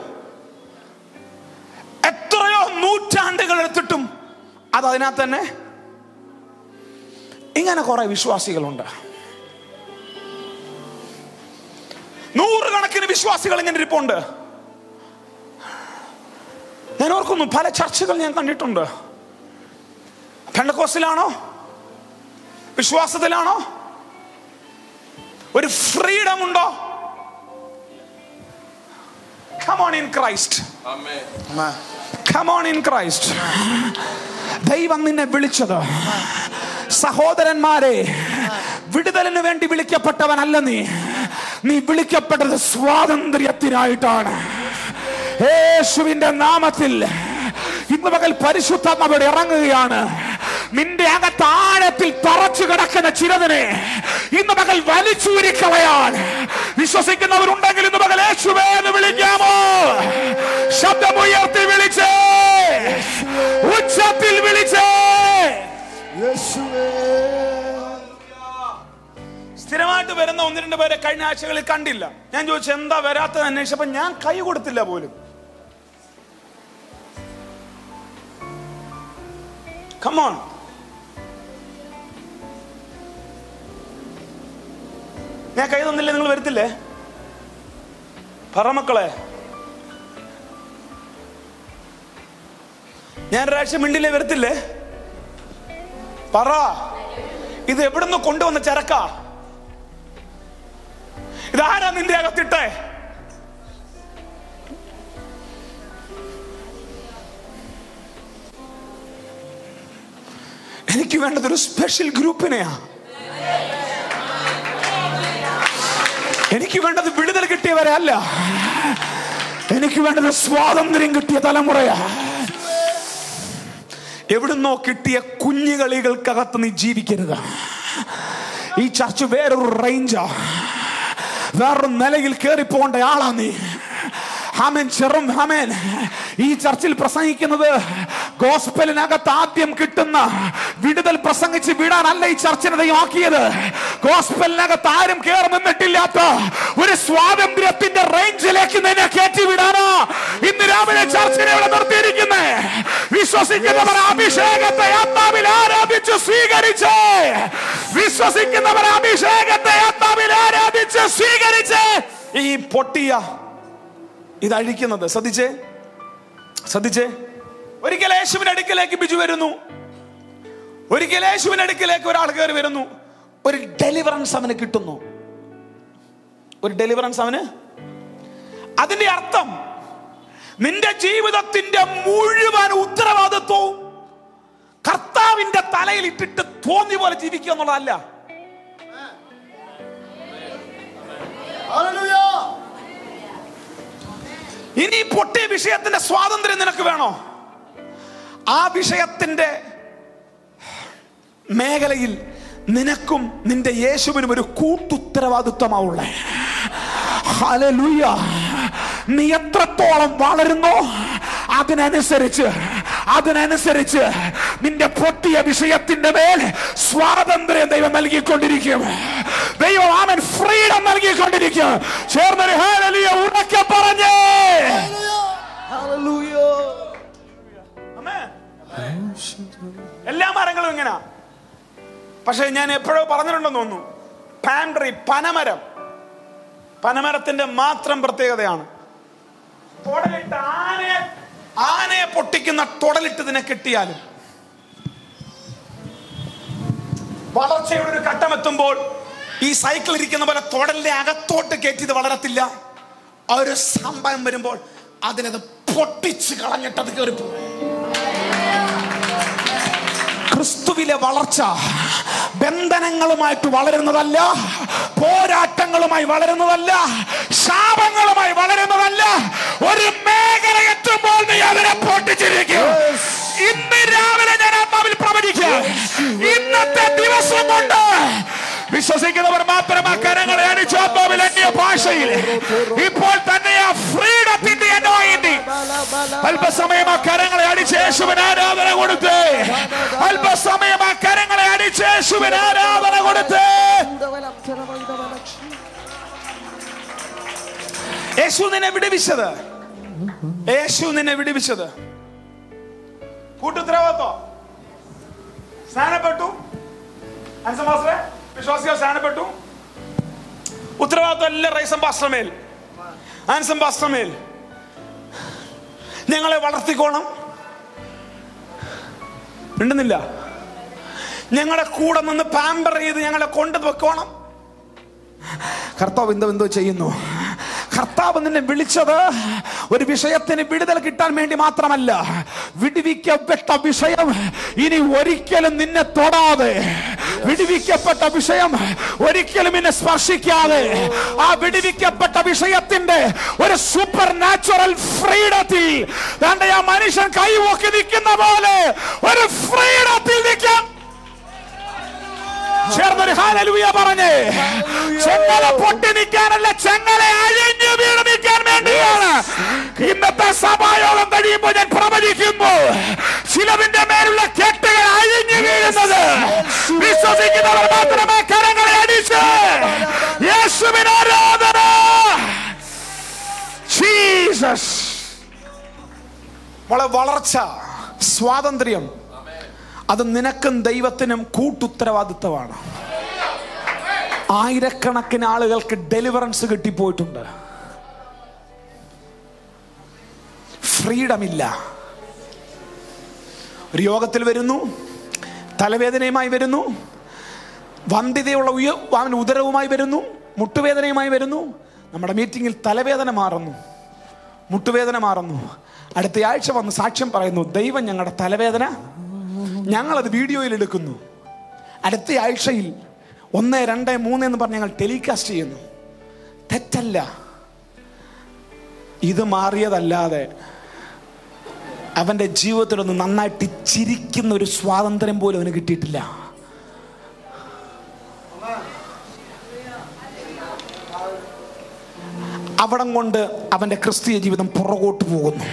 എത്രയോ നൂറ്റാണ്ടുകൾ എടുത്തിട്ടും അത് അതിനകത്ത് തന്നെ ഇങ്ങനെ കുറെ വിശ്വാസികളുണ്ട്. നൂറുകണക്കിന് വിശ്വാസികൾ ഇങ്ങനെ ഇരിപ്പുണ്ട്. ഞാൻ ഓർക്കുന്നു പല ചർച്ചകൾ ഞാൻ കണ്ടിട്ടുണ്ട്. പെണ്ടക്കോസിലാണോ വിശ്വാസത്തിലാണോ? ഒരു ഫ്രീഡം ഉണ്ടോ? Come on in Christ. Amen. Come on in Christ. ദൈവം നിന്നെ വിളിച്ചത് സഹോദരന്മാരെ വിടുതലിന് വേണ്ടി വിളിക്കപ്പെട്ടവനല്ല നീ നീ വിളിക്കപ്പെട്ടത് സ്വാതന്ത്ര്യത്തിനായിട്ടാണ് യേശുവിന്റെ നാമത്തിൽ ഇന്ന് പകൽ പരിശുദ്ധാത്മാവിടെ ഇറങ്ങുകയാണ് നിന്റെ അകത്ത് ആഴത്തിൽ തറച്ചു കിടക്കുന്ന ചിലതിനെ ഇന്ന് പകൽ വലിച്ചൂരിക്കളയാൻ വിശ്വസിക്കുന്നവരുണ്ടെങ്കിൽ ഇന്ന് പകൽ വിളിക്കാമോ? ശബ്ദമുയർത്തി വിളിച്ചേ. ഉച്ചത്തിൽ വിളിച്ചേ. യേശുവേ. സ്ഥിരമായിട്ട് വരുന്ന ഒന്ന് രണ്ട് പേരെ കഴിഞ്ഞ ആഴ്ചകളിൽ കണ്ടില്ല. ഞാൻ ചോദിച്ചു എന്താ വരാത്തത് അന്വേഷിച്ചപ്പോ ഞാൻ കൈ കൊടുത്തില്ല പോലും. കമോൺ ഞാൻ കൈ തന്നില്ലേ? നിങ്ങൾ വരത്തില്ലേ? പറമക്കളെ ഞാൻ ഒരാഴ്ച മിണ്ടില്ലേ? വരത്തില്ലേ? പറ. ഇത് എവിടുന്ന് കൊണ്ടുവന്ന ചരക്ക? ഇതാരാ നിന്റെ അകത്തിട്ടെ? എനിക്ക് വേണ്ടത് ഒരു സ്പെഷ്യൽ ഗ്രൂപ്പിനെയാ എനിക്ക് വേണ്ടത് വിടുതൽ കിട്ടിയവരെ അല്ല. എനിക്ക് വേണ്ടത് സ്വാതന്ത്ര്യം കിട്ടിയ തലമുറയാ. എവിടുന്നോ കിട്ടിയ കുഞ്ഞുകളികൾക്കകത്ത് നീ ജീവിക്കരുത്. ഈ ചർച്ച് വേറൊരു റേഞ്ചാ വേറൊരു നിലയിൽ കയറി പോകേണ്ട ആളാ നീ. ചെറും ഈ ചർച്ചിൽ പ്രസംഗിക്കുന്നത് ഗോസ്പലിനകത്ത് ആദ്യം കിട്ടുന്ന വിടുതൽ പ്രസംഗിച്ച് വിടാനല്ല ഈ ചർച്ചിനെ ദൈവം ആക്കിയത് ഗോസ്പലിനകത്ത് ആരും കയറി നിന്നിട്ടില്ലാത്ത ഒരു സ്വാതന്ത്ര്യത്തിന്റെ റേഞ്ചിലേക്ക് നിന്നെ കയറ്റി വിടാനോ ഇന്ന് രാവിലെ ചർച്ചിനെ ഇവിടെ നിർത്തിയിരിക്കുന്നേ. വിശ്വസിക്കുന്നവർ അഭിഷേകത്തെ ആത്മാവിൽ ആരാധിച്ച് സ്വീകരിച്ച്. വിശ്വസിക്കുന്നവർ അഭിഷേകത്തെ ആത്മാവിൽ ആരാധിച്ച് സ്വീകരിച്ച്. ഈ പൊട്ടിയ ഇത് അഴിക്കുന്നത് ശ്രദ്ധിച്ചേ? ശ്രദ്ധിച്ചേ? ഒരിക്കൽ യേശുവിന്റെ അടുക്കലേക്ക് ബിജു വരുന്നു. ഒരിക്കൽ യേശുവിന്റെ അടുക്കലേക്ക് ഒരാൾ കയറി വരുന്നു. ഒരു ഡെലിവറൻസ് അവന് കിട്ടുന്നു. ഒരു ഡെലിവറൻസ് അവന്? അതിന്റെ അർത്ഥം നിന്റെ ജീവിതത്തിന്റെ മുഴുവൻ ഉത്തരവാദിത്വവും കർത്താവിന്റെ തലയിൽ ഇട്ടിട്ട് തോന്നി പോലെ ജീവിക്കുക എന്നുള്ളതല്ല. ഇനി പൊട്ടിയ വിഷയത്തിന്റെ സ്വാതന്ത്ര്യം നിനക്ക് വേണോ? ആ വിഷയത്തിന്റെ മേഖലയിൽ നിനക്കും നിന്റെ യേശുവിനും ഒരു കൂട്ടുത്തരവാദിത്വമാവുള്ളേ. നീ എത്രത്തോളം വളരുന്നോ അതിനനുസരിച്ച് അതിനനുസരിച്ച് നിന്റെ പൊട്ടിയ വിഷയത്തിന്റെ മേൽ സ്വാതന്ത്ര്യം ദൈവം നൽകിക്കൊണ്ടിരിക്കും. ദൈവം ആമൻ ഫ്രീഡം നൽകിക്കൊണ്ടിരിക്കും. ചേർന്നൊരു ഹാലലിയ ഉറക്കെ പറഞ്ഞേ. Hallelujah amen. എല്ലാ മരങ്ങളും ഇങ്ങനെ. പക്ഷെ ഞാൻ എപ്പോഴോ പറഞ്ഞിട്ടുണ്ടെന്ന് തോന്നുന്നു. പാൻട്രി പനമരം. പനമരത്തിന്റെ മാത്രം പ്രത്യേകതയാണ്. ആനയെ ആനയെ പൊട്ടിക്കുന്ന തുടലിട്ടതിനെ കിട്ടിയാലും. വളർച്ചയുടെ ഒരു ഘട്ടം എത്തുമ്പോൾ ഈ സൈക്കിൾ ഇരിക്കുന്ന പോലെ തുടലിന്റെ അകത്തോട്ട് കയറ്റിയത് വളരത്തില്ല. ഒരു സംഭവം വരുമ്പോൾ അതിനത് പൊട്ടിച്ച് കളഞ്ഞിട്ട് കയറി ക്രിസ്തുവിലെ വളർച്ച ബന്ധനങ്ങളുമായിട്ട് വളരുന്നതല്ല പോരാട്ടങ്ങളുമായി വളരുന്നതല്ല ശാപങ്ങളുമായി വളരുന്നതല്ല ഒരു മേഖല എത്തുമ്പോൾ നീ അവരെ പൊട്ടിച്ചിരിക്കും. ഇന്ന് രാവിലെ ഞാൻ ആത്മാവിൽ പ്രവചിക്കുക ഇന്നത്തെ ദിവസം കൊണ്ട് വിശ്വസിക്കുന്നവർ മാത്രം ആ കരങ്ങളെ ആത്മാവിൽ അന്യ ഭാഷയിൽ. ഇപ്പോൾ തന്നെ ആ ഫ്രീഡത്തിന്റെ anointing. അല്പസമയം ആ കരങ്ങളെ അടിച്ച് യേശുവിന് ആരാധന കൊടുത്ത്. അല്പസമയം ആ കരങ്ങളെ അടിച്ച് യേശുവിന് ആരാധന കൊടുത്ത്. യേശു നിന്നെ വിടുവിച്ചത്. യേശു നിന്നെ വിടിവിച്ചത്. കൂട്ടുത്തരവാദിത്വം സ്നാനപ്പെട്ടു? വിശ്വാസികൾ സ്നാനപ്പെട്ടു? ഉത്തരവാദിത്വം എല്ലാം റൈസം പാസ്റ്റർമേൽ ആൻസം പാസ്റ്റർമേൽ ഞങ്ങളെ വളർത്തിക്കോണം. മിണ്ടുന്നില്ല. ഞങ്ങളുടെ കൂടെ നിന്ന് പാമ്പർ ചെയ്ത് ഞങ്ങളെ കൊണ്ടു വെക്കോണം കർത്താവ് എന്തോ എന്തോ ചെയ്യുന്നു. കർത്താവ് നിന്നെ വിളിച്ചത് ഒരു വിഷയത്തിന് വിടുതൽ കിട്ടാൻ വേണ്ടി മാത്രമല്ല. വിടുവിക്കപ്പെട്ട വിഷയം ഇനി ഒരിക്കലും നിന്നെ തൊടാതെ. വിടുവിക്കപ്പെട്ട വിഷയം ഒരിക്കലും നിന്നെ സ്പർശിക്കാതെ. ആ വിടുവിക്കപ്പെട്ട വിഷയത്തിന്റെ ഒരു സൂപ്പർ നാച്ചുറൽ ഫ്രീഡത്തിൽ ആ മനുഷ്യൻ കൈവോക്കി നിൽക്കുന്ന പോലെ ഒരു ഫ്രീഡത്തിൽ നിൽക്കാം. ചേർന്നൊരു ഹാലലുയ പറഞ്ഞേ. ചെങ്ങല പൊട്ടി നിൽക്കാനല്ല ചെങ്ങല അഴിഞ്ഞു വീണ് നിൽക്കാൻ വേണ്ടിയാണ്. ഇന്നത്തെ സഭായോഗം കഴിയുമ്പോൾ ഞാൻ പ്രവചിക്കുന്നു ചിലവിന്റെ മേലുള്ള കെട്ടുകൾ അഴിഞ്ഞു വീഴുന്നത്. വിശ്വസിക്കുന്നവർ മാത്രമേ കരങ്ങളെ അടിച്ച് യേശുവിന് ആരാധന. ജീസസ് വളർച്ച സ്വാതന്ത്ര്യം. അത് നിനക്കും ദൈവത്തിനും കൂട്ടുത്തരവാദിത്തമാണ്. ആയിരക്കണക്കിന് ആളുകൾക്ക് ഡെലിവറൻസ് കിട്ടിപ്പോയിട്ടുണ്ട്. ഫ്രീഡം ഇല്ല. ഒരു യോഗത്തിൽ വരുന്നു തലവേദനയുമായി വരുന്നു വന്ധ്യതയുള്ള ഉയ ഉദരവുമായി വരുന്നു മുട്ടുവേദനയുമായി വരുന്നു നമ്മുടെ മീറ്റിങ്ങിൽ തലവേദന മാറുന്നു മുട്ടുവേദന മാറുന്നു. അടുത്തയാഴ്ച വന്ന് സാക്ഷ്യം പറയുന്നു ദൈവം ഞങ്ങളുടെ തലവേദന ഞങ്ങളത് വീഡിയോയിൽ എടുക്കുന്നു. അടുത്ത ആഴ്ചയിൽ ഒന്ന് രണ്ട് മൂന്ന് എന്ന് പറഞ്ഞ് ഞങ്ങൾ ടെലികാസ്റ്റ് ചെയ്യുന്നു. തെറ്റല്ല. ഇത് മാറിയതല്ലാതെ അവന്റെ ജീവിതത്തിലൊന്ന് നന്നായിട്ട് ചിരിക്കുന്ന ഒരു സ്വാതന്ത്ര്യം പോലും അവന് കിട്ടിയിട്ടില്ല. അവിടം കൊണ്ട് അവന്റെ ക്രിസ്തീയ ജീവിതം പുറകോട്ട് പോകുന്നു.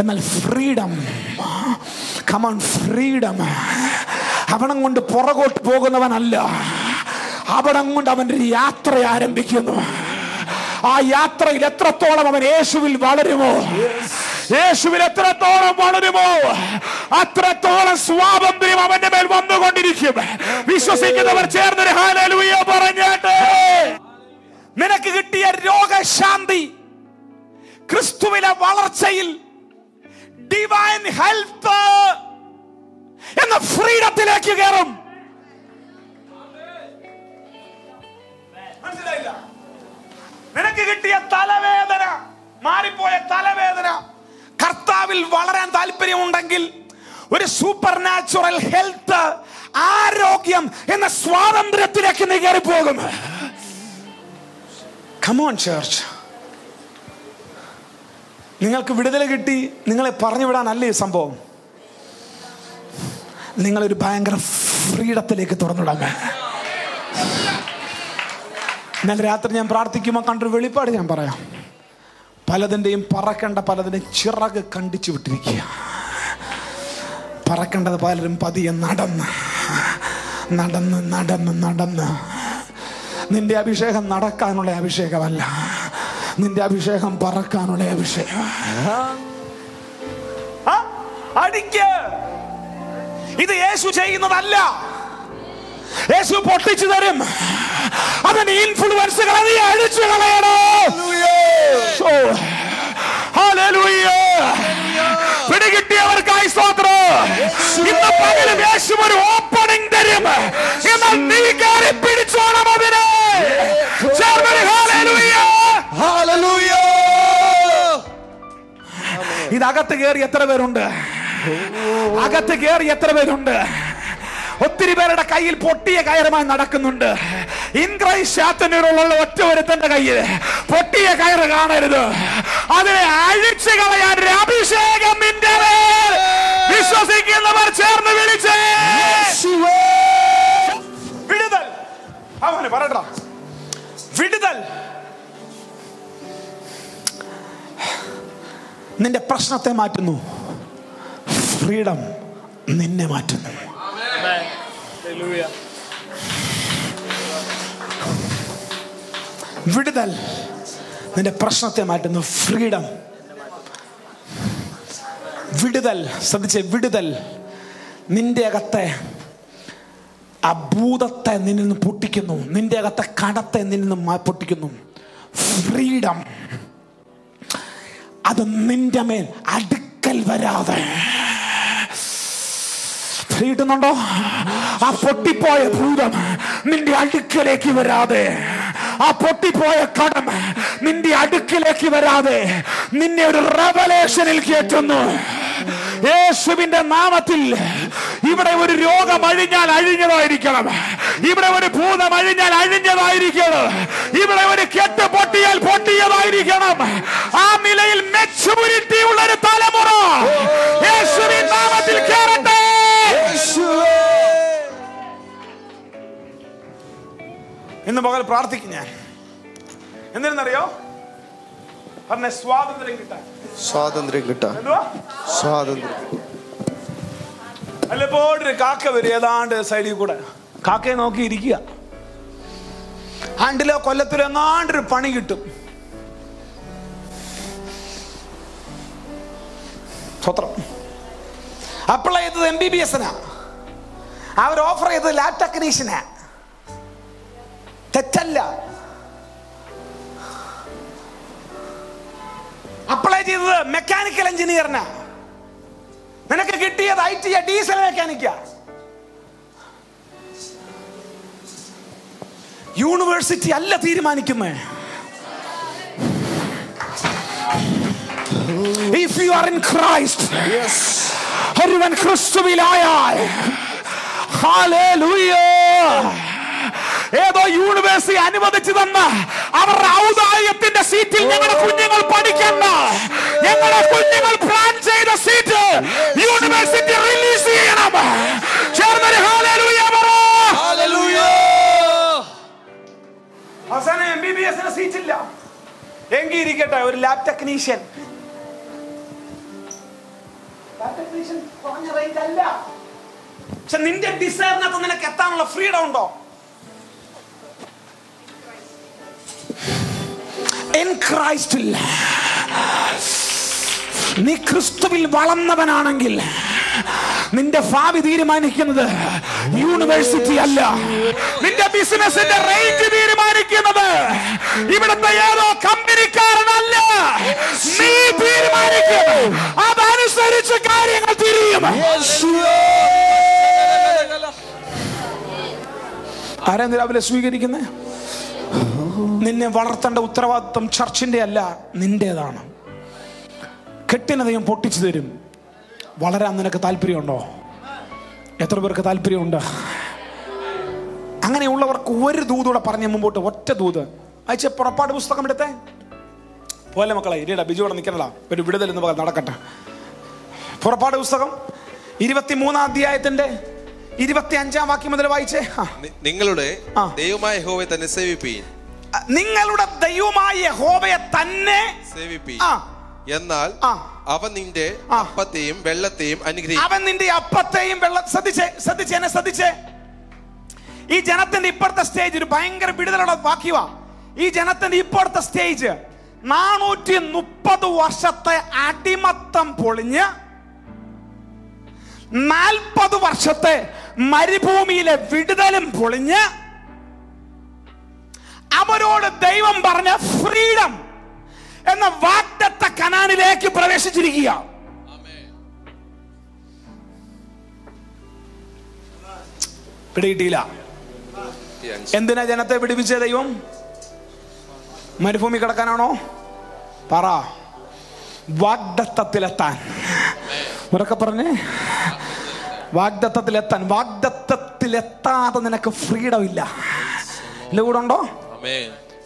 എന്നാൽ ഫ്രീഡം കമൺ ഫ്രീഡം അവിടം കൊണ്ട് പുറകോട്ട് പോകുന്നവനല്ല. അവിടം കൊണ്ട് അവന്റെ യാത്ര ആരംഭിക്കുന്നു. ആ യാത്രയിൽ എത്രത്തോളം അവൻ യേശുവിൽ വളരുമോ? യേശുവിൽ എത്രത്തോളം വളരുമോ? അത്രത്തോളം സ്വാതന്ത്ര്യം അവന്റെ മേൽ വന്നുകൊണ്ടിരിക്കും. വിശ്വസിക്കുന്നവർ ചേർന്നൊരു ഹാലലുയ പറഞ്ഞിട്ട്. നിനക്ക് കിട്ടിയ രോഗശാന്തി ക്രിസ്തുവിലെ വളർച്ചയിൽ ഡിവൈൻ ഹെൽത്ത് എന്ന ഫ്രീഡത്തിലേക്ക് കയറും മനസ്സിലായില്ല? നിനക്ക് കിട്ടിയ തലവേദന മാറിപ്പോയ തലവേദന കർത്താവിൽ വളരാൻ താല്പര്യമുണ്ടെങ്കിൽ ഒരു സൂപ്പർ നാച്ചുറൽ ഹെൽത്ത് ആരോഗ്യം എന്ന സ്വാതന്ത്ര്യത്തിലേക്ക് നീ കയറി പോകും കമോൺ ചേർച്ച് നിങ്ങൾക്ക് വിടുതൽ കിട്ടി നിങ്ങളെ പറഞ്ഞു വിടാനല്ല ഈ സംഭവം? നിങ്ങളൊരു ഭയങ്കര ഫ്രീഡത്തിലേക്ക് തുറന്നിടാൻ ഇന്നലെ രാത്രി ഞാൻ പ്രാർത്ഥിക്കുമ്പോൾ കണ്ടൊരു വെളിപ്പാട് ഞാൻ പറയാം. പലതിന്റെയും പറക്കേണ്ട പലതിന്റെയും ചിറക് കണ്ടിച്ചു വിട്ടിരിക്കുക. പറക്കേണ്ടത് പലരും പതിയെ നടന്ന് നടന്ന് നടന്ന് നടന്ന്. നിന്റെ അഭിഷേകം നടക്കാനുള്ള അഭിഷേകമല്ല. നിന്റെ അഭിഷേകം പറക്കാനുള്ള അഭിഷേകം? അടിക്ക്. ഇത് യേശു ചെയ്യുന്നതല്ല. യേശു പൊട്ടിച്ചു തരും. അതിന് ഇൻഫ്ലുവൻസുകൾ നീ അഴിച്ചു കളയണോ. പിടികിട്ടിയവർക്കായി സ്തോത്രം. ഇന്ന് പകലും യേശു ഒരു ഓപ്പണിംഗ് തരും. എന്നാൽ നീ കയറി പിടിച്ചോണം അതിനെ. ചേർന്നൊരു ഹല്ലേലൂയ. ഇതകത്ത് കയറി എത്ര പേരുണ്ട്? അകത്ത് കയറി എത്ര പേരുണ്ട്? ഒത്തിരി പേരുടെ കയ്യിൽ പൊട്ടിയ കയറുമായി നടക്കുന്നുണ്ട്. ഇൻക്രൈശാത്തനുള്ള ഒറ്റ ഒരുത്തന്റെ കയ്യിൽ പൊട്ടിയ കയറ് കാണരുത്. അതിനെ അഴിച്ചു കളയാൻ അഭിഷേകം വിശ്വസിക്കുന്നവർ ചേർന്ന് വിളിച്ചേ. വിടുതൽ. അവന് പറയണ്ട വിടുതൽ. നിന്റെ പ്രശ്നത്തെ മാറ്റുന്നു. ഫ്രീഡം നിന്നെ മാറ്റുന്നു. വിടുതൽ നിന്റെ പ്രശ്നത്തെ മാറ്റുന്നു. ഫ്രീഡം വിടുതൽ ശ്രദ്ധിച്ച് വിടുതൽ നിന്റെ അകത്തെ ആ ഭൂതത്തെ നിന്നിൽ നിന്ന് പൊട്ടിക്കുന്നു. നിന്റെ അകത്തെ കടത്തെ നിന്നിൽ നിന്ന് പൊട്ടിക്കുന്നു. ഫ്രീഡം അത് നിന്റെ മേൽ അടുക്കൽ വരാതെ. ണ്ടോ ആ പൊട്ടിപ്പോയ ഭൂതം നിന്റെ അടുക്കലേക്ക് വരാതെ. ആ പൊട്ടിപ്പോയ കടം നിന്റെ അടുക്കിലേക്ക് വരാതെ. നിന്നെ ഒരു റവലേഷനിൽ കയറ്റുന്നു. യേശുവിന്റെ നാമത്തിൽ ഇവിടെ ഒരു രോഗം അഴിഞ്ഞാൽ അഴിഞ്ഞതായിരിക്കണം. ഇവിടെ ഒരു ഭൂതം അഴിഞ്ഞാൽ അഴിഞ്ഞതായിരിക്കണം. ഇവിടെ ഒരു കെട്ട് പൊട്ടിയാൽ പൊട്ടിയതായിരിക്കണം. ആ നിലയിൽ മെച്ചുരിറ്റിയുള്ള ഒരു തലമുറ നാമത്തിൽ കേറട്ടെ. ഇന്ന് പകൽ പ്രാർത്ഥിക്കും ഞാൻ. എന്തിനെന്നറിയോ പറഞ്ഞ സ്വാതന്ത്ര്യം കിട്ടാൻ. സ്വാതന്ത്ര്യം കിട്ടാൻ. സ്വാതന്ത്ര്യം. വല്ലപ്പോഴും ഒരു കാക്ക വരും ഏതാണ്ട് സൈഡിൽ കൂടെ. കാക്കയെ നോക്കി ഇരിക്കുക. ആണ്ടിലോ കൊല്ലത്തിലോ എങ്ങാണ്ടൊരു പണി കിട്ടും. സ്വത്രം. അപ്ലൈ ചെയ്തത് എം ബി ബി എസിനാ അവർ ഓഫർ ചെയ്തത് ലാബ് ടെക്നീഷ്യനാ തെറ്റല്ല. അപ്ലൈ ചെയ്തത് മെക്കാനിക്കൽ എഞ്ചിനീയറിനാ നിനക്ക് കിട്ടിയത് ഐ ടി ഡീസൽ മെക്കാനിക്ക. യൂണിവേഴ്സിറ്റി അല്ല തീരുമാനിക്കുന്നത് if you are in Christ ഒരുവൻ ക്രിസ്തുവിലായാൽ. ഏതോ യൂണിവേഴ്സിറ്റി അനുവദിച്ചു തന്ന അവരുടെ ഔദാര്യത്തിന്റെ സീറ്റിൽ ഞങ്ങളുടെ കുഞ്ഞുങ്ങൾ പഠിക്കണ്ട. ഞങ്ങളുടെ കുഞ്ഞുങ്ങൾ പ്ലാൻ ചെയ്ത സീറ്റ് യൂണിവേഴ്സിറ്റി റിലീസ് ചെയ്യണം. ചേർന്നൊരു ഹാലലൂയ പറ. അവസാനം എം ബി ബി എസിന് സീറ്റ് ഇല്ല. എങ്കിൽ ഇരിക്കട്ടെ ഒരു ലാബ് ടെക്നീഷ്യൻ ലാബ് ടെക്നീഷ്യൻ കുറഞ്ഞ റേറ്റ് അല്ല. പക്ഷെ നിന്റെ ഡിസൈറിനകത്ത് നിനക്ക് എത്താനുള്ള ഫ്രീഡം ഉണ്ടോ? ഇൻ ക്രൈസ്റ്റിൽ നീ ക്രിസ്തുവിൽ വളർന്നവനാണെങ്കിൽ നിന്റെ ഭാവി തീരുമാനിക്കുന്നത് യൂണിവേഴ്സിറ്റി അല്ല. നിന്റെ ബിസിനസിന്റെ റേഞ്ച് തീരുമാനിക്കുന്നത് ഇവിടുത്തെ ഏതോ കമ്പനിക്കാരനല്ല. നീ തീരുമാനിക്കും. അതനുസരിച്ച് കാര്യങ്ങൾ തിരിയും. ആരാ രാവിലെ സ്വീകരിക്കുന്നത് നിന്നെ വളർത്തേണ്ട ഉത്തരവാദിത്വം ചർച്ചിന്റെ അല്ല നിന്റേതാണ്. കെട്ടിന ദൈവം പൊട്ടിച്ചു തരും. വളരാൻ നിനക്ക് താല്പര്യമുണ്ടോ? എത്ര പേർക്ക് താല്പര്യമുണ്ട്? അങ്ങനെയുള്ളവർക്ക് ഒരു ദൂതൂടെ പറഞ്ഞ മുമ്പോട്ട് ഒറ്റ ദൂത്. അയച്ച പുറപ്പാട് പുസ്തകം എടുത്തേ. പോലെ മക്കളെ ഇരിയടാ ബിജു ഇവിടെ നിൽക്കണടാ ഒരു വിടുതൽ എന്ന് പറഞ്ഞാൽ നടക്കട്ടെ. പുറപ്പാട് പുസ്തകം ഇരുപത്തിമൂന്നാം അധ്യായത്തിന്റെ ഇരുപത്തി അഞ്ചാം വാക്യം മുതൽ വായിച്ചേ. നിങ്ങളുടെ ദൈവമായ യഹോവയെ തന്നെ സേവിപ്പീൻ. നിങ്ങളുടെ ദൈവമായ യഹോവയെ തന്നെ സേവിപ്പീൻ. എന്നാൽ അവൻ നിന്റെ അപ്പത്തെയും വെള്ളത്തെയും അനുഗ്രഹിക്കും അവൻ നിന്റെ അപ്പത്തെയും വെള്ളം ശ്രദ്ധിച്ചേ ശ്രദ്ധിച്ചേ എന്നെ ശ്രദ്ധിച്ചേ. ഈ ജനത്തിന്റെ ഇപ്പോഴത്തെ സ്റ്റേജ് ഒരു ഭയങ്കര വിടുതലുള്ള വാക്യവാ. ഈ ജനത്തിന്റെ ഇപ്പോഴത്തെ സ്റ്റേജ് നാനൂറ്റി മുപ്പത് വർഷത്തെ അടിമത്തം പൊളിഞ്ഞ് നാൽപ്പത് വർഷത്തെ മരുഭൂമിയിലെ വിടുതലും പൊളിഞ്ഞ് അവരോട് ദൈവം പറഞ്ഞ ഫ്രീഡം എന്ന വാഗ്ദത്ത കനാനിലേക്ക് പ്രവേശിച്ചിരിക്കുക പിടികിട്ടിയില്ല. എന്തിനാ ജനത്തെ പിടിപ്പിച്ച ദൈവം? മരുഭൂമി കിടക്കാനാണോ? പറ. വാഗ്ദത്തത്തിലെത്താൻ. ഉറക്കെ പറഞ്ഞേ? വാഗ്ദത്തത്തിലെത്താൻ. വാഗ്ദത്തത്തിലെത്താതെ നിനക്ക് ഫ്രീഡം ഇല്ല. എന്റെ കൂടെ ഉണ്ടോ?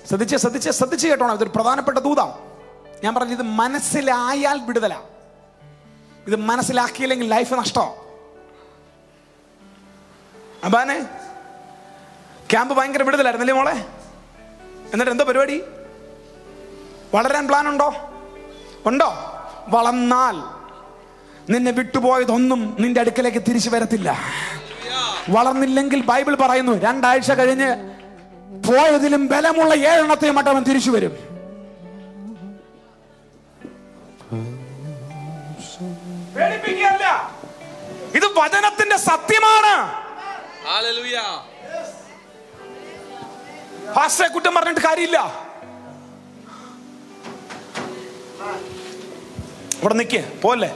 ശ്രദ്ധിച്ച് ശ്രദ്ധിച്ച് ശ്രദ്ധിച്ച് കേട്ടോണം. ഇതൊരു പ്രധാനപ്പെട്ട ദൂതാ. ഞാൻ പറഞ്ഞു ഇത് മനസ്സിലായാൽ വിടുതല. ഇത് മനസ്സിലാക്കിയില്ലെങ്കിൽ ലൈഫ് നഷ്ടമോ അബാനെ ക്യാമ്പ് ഭയങ്കര വിടുതലായിരുന്നല്ലേ മോളെ? എന്നിട്ട് എന്തോ പരിപാടി? വളരാൻ പ്ലാൻ ഉണ്ടോ? ഉണ്ടോ? വളർന്നാൽ നിന്നെ വിട്ടുപോയതൊന്നും നിന്റെ അടുക്കലേക്ക് തിരിച്ചു വരത്തില്ല. വളർന്നില്ലെങ്കിൽ ബൈബിൾ പറയുന്നു രണ്ടാഴ്ച കഴിഞ്ഞ് പോയതിലും ബലമുള്ള ഏഴെണ്ണത്തെയും മട്ടവൻ തിരിച്ചു വരും. പേടിപ്പിക്കുകയല്ല. ഇത് വചനത്തിന്റെ സത്യമാണ്. ഫാസ്റ്ററെ കുറ്റം പറഞ്ഞിട്ട് കാര്യമില്ല. ഇവിടെ നിൽക്കേ പോലെ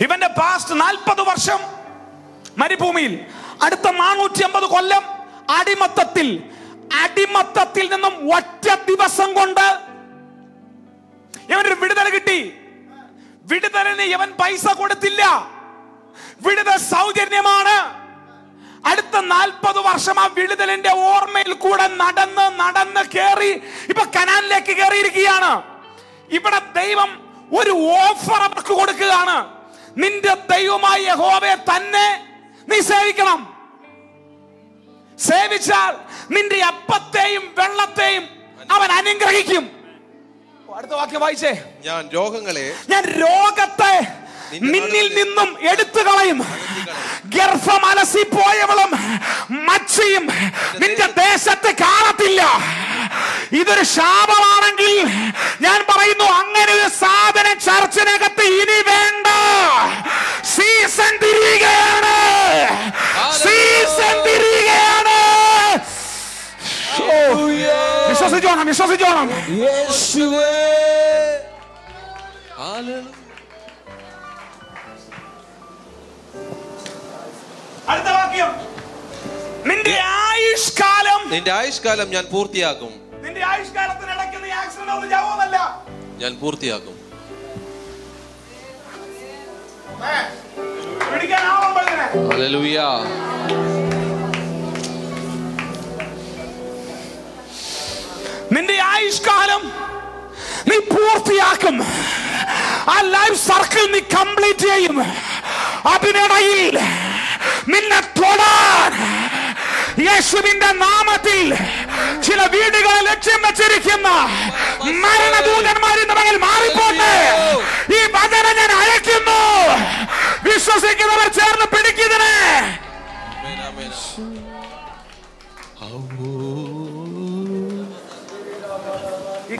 ഇവന്റെ പാസ്റ്റ് നാൽപ്പത് വർഷം മരുഭൂമിയിൽ അടുത്ത നാനൂറ്റി അമ്പത് കൊല്ലം അടിമത്തത്തിൽ അടിമത്തത്തിൽ നിന്നും ഒറ്റ ദിവസം കൊണ്ട് ഇവനൊരു വിടുതൽ കിട്ടി. വിടുതലിന് ഇവൻ പൈസ കൊടുത്തില്ല. വിടുതൽ സൗജന്യമാണ്. അടുത്ത നാൽപ്പത് വർഷം ആ വിടുതലിന്റെ ഓർമ്മയിൽ കൂടെ നടന്ന് നടന്ന് കേറി ഇപ്പൊ കനാലിലേക്ക് കയറിയിരിക്കുകയാണ് ഇവിടെ ദൈവം ഒരു ഓഫർ അവർക്ക് കൊടുക്കുകയാണ്. നിന്റെ ദൈവമായ യഹോവയെ തന്നെ നീ സേവിക്കണം. സേവിച്ചാൽ നിന്റെ അപ്പത്തെയും വെള്ളത്തെയും അവൻ അനുഗ്രഹിക്കും. അടുത്ത വാക്യം വായിച്ചേ. ഞാൻ രോഗങ്ങളെ ഞാൻ രോഗത്തെ നിന്നിൽ നിന്നും എടുത്തു കളയും ഗർഭം അലസിപ്പോയവളും മച്ചിയും നിന്റെ ദേശത്ത് കാണത്തില്ല. ഇതൊരു ശാപമാണെങ്കിൽ ഞാൻ പറയുന്നു അങ്ങനെ ഒരു സാധനം ചർച്ചിനകത്ത് ഇനി വേണ്ട. സീസൺ തിരികെയാണ് സീസൺ തിരികെയാണ് വിശ്വസിച്ചോണം വിശ്വസിച്ചോണം അടുത്ത വാക്യം നിന്റെ ആയുഷ്കാലം നിന്റെ ആയുഷ്കാലം ഞാൻ പൂർത്തിയാക്കും നിന്റെ ആയുഷ്കാലത്തിനിടയ്ക്ക് നീ ആക്സിഡന്റ് ഒന്നും ചാവുന്നല്ല ഞാൻ പൂർത്തിയാക്കും പിടിക്കാനാവുമ്പോ ഇതിനെ നിന്റെ ആയുഷ്കാലം നീ പൂർത്തിയാക്കും. ആ ലൈഫ് സർക്കിൾ നീ കംപ്ലീറ്റ് ചെയ്യും. അതിനിടയിൽ നിന്നെ തൊടാൻ യേശുവിന്റെ നാമത്തിൽ ചില വീടുകളെ ലക്ഷ്യം വെച്ചിരിക്കുന്ന മരണദൂതന്മാരിന്റെ മകൻ മാറിപ്പോട്ടെ. ഈ വചനം ഞാൻ അയക്കുന്നു വിശ്വസിക്കുന്നവർ ചേർന്ന് പിടിക്കുന്നതിനെ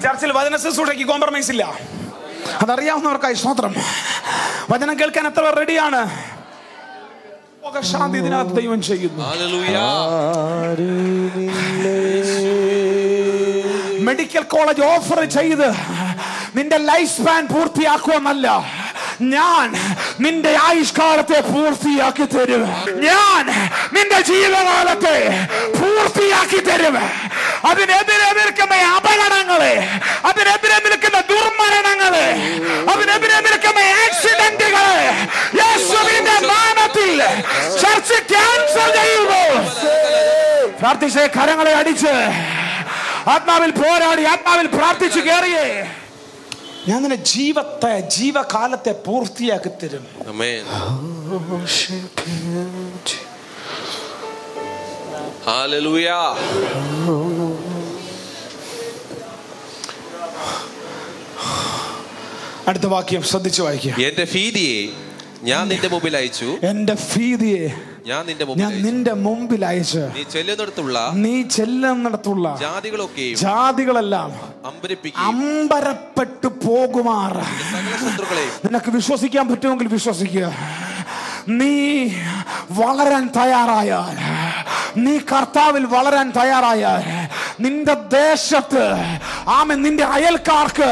ചർച്ചിൽ വചന ശുശ്രൂഷയ്ക്ക് കോംപ്രമൈസ് ഇല്ല. അതറിയാവുന്നവർക്കായി സ്തോത്രം. വചനം കേൾക്കാൻ എത്ര റെഡിയാണ് ശാന്തി ഇതിനകത്ത് ദൈവം ചെയ്യുന്നു. മെഡിക്കൽ കോളേജ് ഓഫർ ചെയ്ത് നിന്റെ ലൈഫ് സ്പാൻ പൂർത്തിയാക്കുമെന്നല്ല. ഞാൻ നിന്റെ ആയുഷ്കാലത്തെ പൂർത്തിയാക്കി തരും. ഞാൻ നിന്റെ ജീവകാലത്തെ പൂർത്തിയാക്കി തരും. അതിനെതിരെ നിൽക്കുന്ന അപകടങ്ങളെ അതിനെതിരെ നിൽക്കുന്ന ദുർമരണങ്ങളെ അതിനെതിരെ നിൽക്കുന്ന ആക്സിഡന്റുകളെ യേശുവിന്റെ നാമത്തിൽ ചർച്ച ക്യാൻസൽ ചെയ്യുന്നു. പ്രാർത്ഥിച്ച് കരങ്ങളെ അടിച്ച് ആത്മാവിൽ പോരാടി ആത്മാവിൽ പ്രാർത്ഥിച്ചു കയറിയേ. ഞാൻ നിന്നെ ജീവത്തെ ജീവകാലത്തെ പൂർത്തിയാക്കി തരും. ഹല്ലേലൂയ അടുത്ത വാക്യം ശ്രദ്ധിച്ചു വായിക്കുക. എന്റെ ഭീതിയെ ഞാൻ നിന്റെ മുമ്പിൽ അയച്ചു. എന്റെ ഭീതിയെ ഞാൻ നിന്റെ മുമ്പിൽ ഞാൻ നിന്റെ മുമ്പിൽ അയച്ച്. നീ ചെല്ലുന്നിടത്തുള്ള നീ ചെല്ലുന്നിടത്തുള്ള ജാതികളൊക്കെയും ജാതികളെല്ലാം അമ്പരപ്പെട്ടു പോകുമാർ നിനക്ക് വിശ്വസിക്കാൻ പറ്റുമെങ്കിൽ വിശ്വസിക്കുക. നീ വളരാൻ തയ്യാറായാൽ നീ കർത്താവിൽ വളരാൻ തയ്യാറായാൽ നിന്റെ ദേശത്ത് ആമ നിന്റെ അയൽക്കാർക്ക്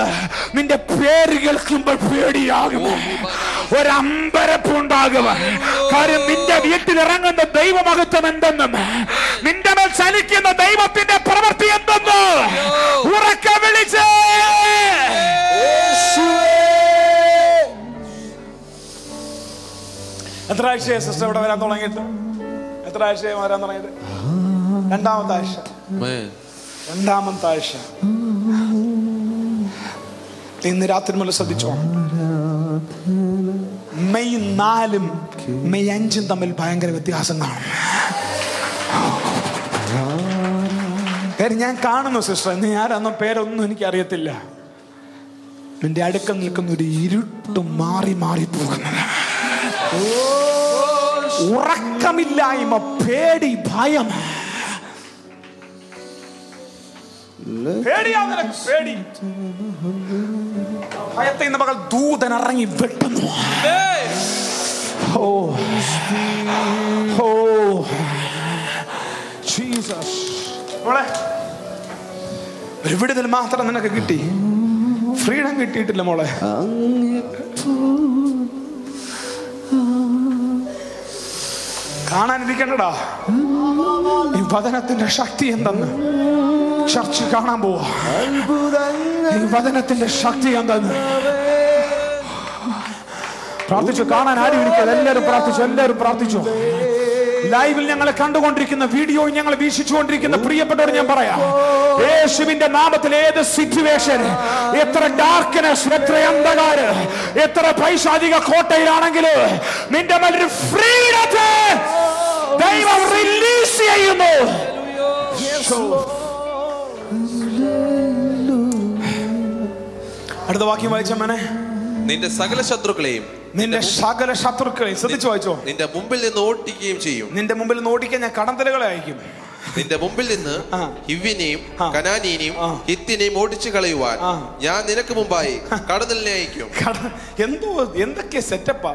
നിന്റെ പേര് കേൾക്കുമ്പോൾ പേടിയാകും. ഒരമ്പരപ്പുണ്ടാകും. കാര്യം നിന്റെ വീട്ടിൽ ഇറങ്ങുന്ന ദൈവമഹത്വം എന്തെന്നും നിന്റെ മേൽ ചലിക്കുന്ന ദൈവത്തിന്റെ പ്രവൃത്തി എന്തെന്നും ഉറക്ക വിളിച്ച്. എത്ര ആഴ്ചയെ സിസ്റ്റർ ഇവിടെ വരാൻ തുടങ്ങിയിട്ട്? എത്ര ആഴ്ചയെ വരാൻ തുടങ്ങിയത് രണ്ടാമത്തെ ആഴ്ച. രണ്ടാമത്തെ ആഴ്ച. ഇന്ന് രാത്രി മുതൽ ശ്രദ്ധിച്ചോ? മെയ് നാലും മെയ് അഞ്ചും തമ്മിൽ ഭയങ്കര വ്യത്യാസം കാണും. കാര്യം ഞാൻ കാണുന്നു സിസ്റ്റർ ഇന്ന് ഞാനന്ന പേരൊന്നും എനിക്ക് അറിയത്തില്ല നിന്റെ അടുക്കം നിൽക്കുന്ന ഒരു ഇരുട്ട് മാറി മാറി പോകുന്നത്. ഉറക്കമില്ലായ്മ പേടി ഭയം. ഭയത്തെ ഇന്ന് മകൾ ദൂതൻ ഇറങ്ങി വെട്ടുന്നു ഓ ഓ ജീസസ് ഒരു വിടുതൽ മാത്രം നിനക്ക് കിട്ടി. ഫ്രീഡം കിട്ടിയിട്ടില്ല മോളെ. കാണാനിരിക്കണ്ടടാ. ഈ വചനത്തിന്റെ ശക്തി എന്തെന്ന് ചർച്ച് കാണാൻ പോവാ. ഈ ശക്തി എന്തെന്ന് പ്രാർത്ഥിച്ചു. കാണാൻ ആരും ഇരിക്കാതെ എല്ലാവരും പ്രാർത്ഥിച്ചു. എല്ലാവരും പ്രാർത്ഥിച്ചു. ലൈവിൽ ഞങ്ങൾ കണ്ടുകൊണ്ടിരിക്കുന്ന വീഡിയോ ഞങ്ങൾ വീക്ഷിച്ചുകൊണ്ടിരിക്കുന്ന പ്രിയപ്പെട്ടവർ ഞാൻ പറയാം. യേശുവിന്റെ നാമത്തിൽ ഏത് സിറ്റുവേഷൻ എത്ര ഡാർക്ക്നെസ് എത്ര അന്ധകാര് എത്ര പൈശാചിക കോട്ടയിലാണെങ്കിലും നിന്റെ മേലൊരു ഫ്രീഡത്തെ ദൈവം റിലീസ് ചെയ്യുന്നു. അടുത്ത വാക്യം വായിച്ച മനെ. നിന്റെ സകല ശത്രുക്കളെയും നിന്റെ സകല ശത്രുക്കളെ ശ്രദ്ധിച്ചു വായിച്ചോ. നിന്റെ മുമ്പിൽ നിന്ന് ഓടിക്കുകയും ചെയ്യും. നിന്റെ മുമ്പിൽ നിന്ന് ഓടിക്കാൻ ഞാൻ കടന്തലുകളെ അയക്കും. നിന്റെ മുമ്പിൽ നിന്ന് ഹിവിനെയും ഹിവ്യനെയും. കനാനീനെയും. ഹിത്തിനെയും ഓടിച്ചു കളയുവാൻ ഞാൻ നിനക്ക് മുമ്പായി കടന്നലിനെ അയക്കും. എന്തോ എന്തൊക്കെ സെറ്റപ്പാ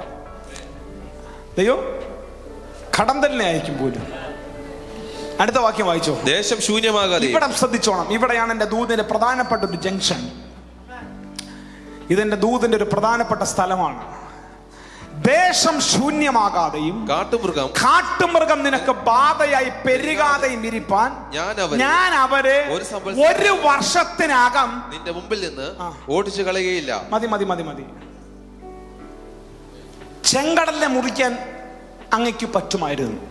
അയ്യോ കടന്തലിനെ അയക്കും പോലും. അടുത്ത വാക്യം വായിച്ചോ. ദേശം ശൂന്യമാകാതെ. ഇവിടെ ശ്രദ്ധിച്ചോണം. ഇവിടെയാണ് എന്റെ ദൂതിന്റെ പ്രധാനപ്പെട്ട ഒരു ജംഗ്ഷൻ. ഇതെന്റെ ദൂതിന്റെ ഒരു പ്രധാനപ്പെട്ട സ്ഥലമാണ്. ദേശം ശൂന്യമാകാതെയും കാട്ടുമൃഗം കാട്ടുമൃഗം നിനക്ക് ബാധയായി പെരുകാതെയും ഇരിപ്പാൻ ഞാൻ അവരെ ഒരു വർഷത്തിനകം നിന്റെ മുമ്പിൽ നിന്ന്. ഓടിച്ചു കളയുകയില്ല. മതി മതി മതി മതി. ചെങ്കടലിനെ മുറിക്കാൻ അങ്ങയ്ക്ക് പറ്റുമായിരുന്നു.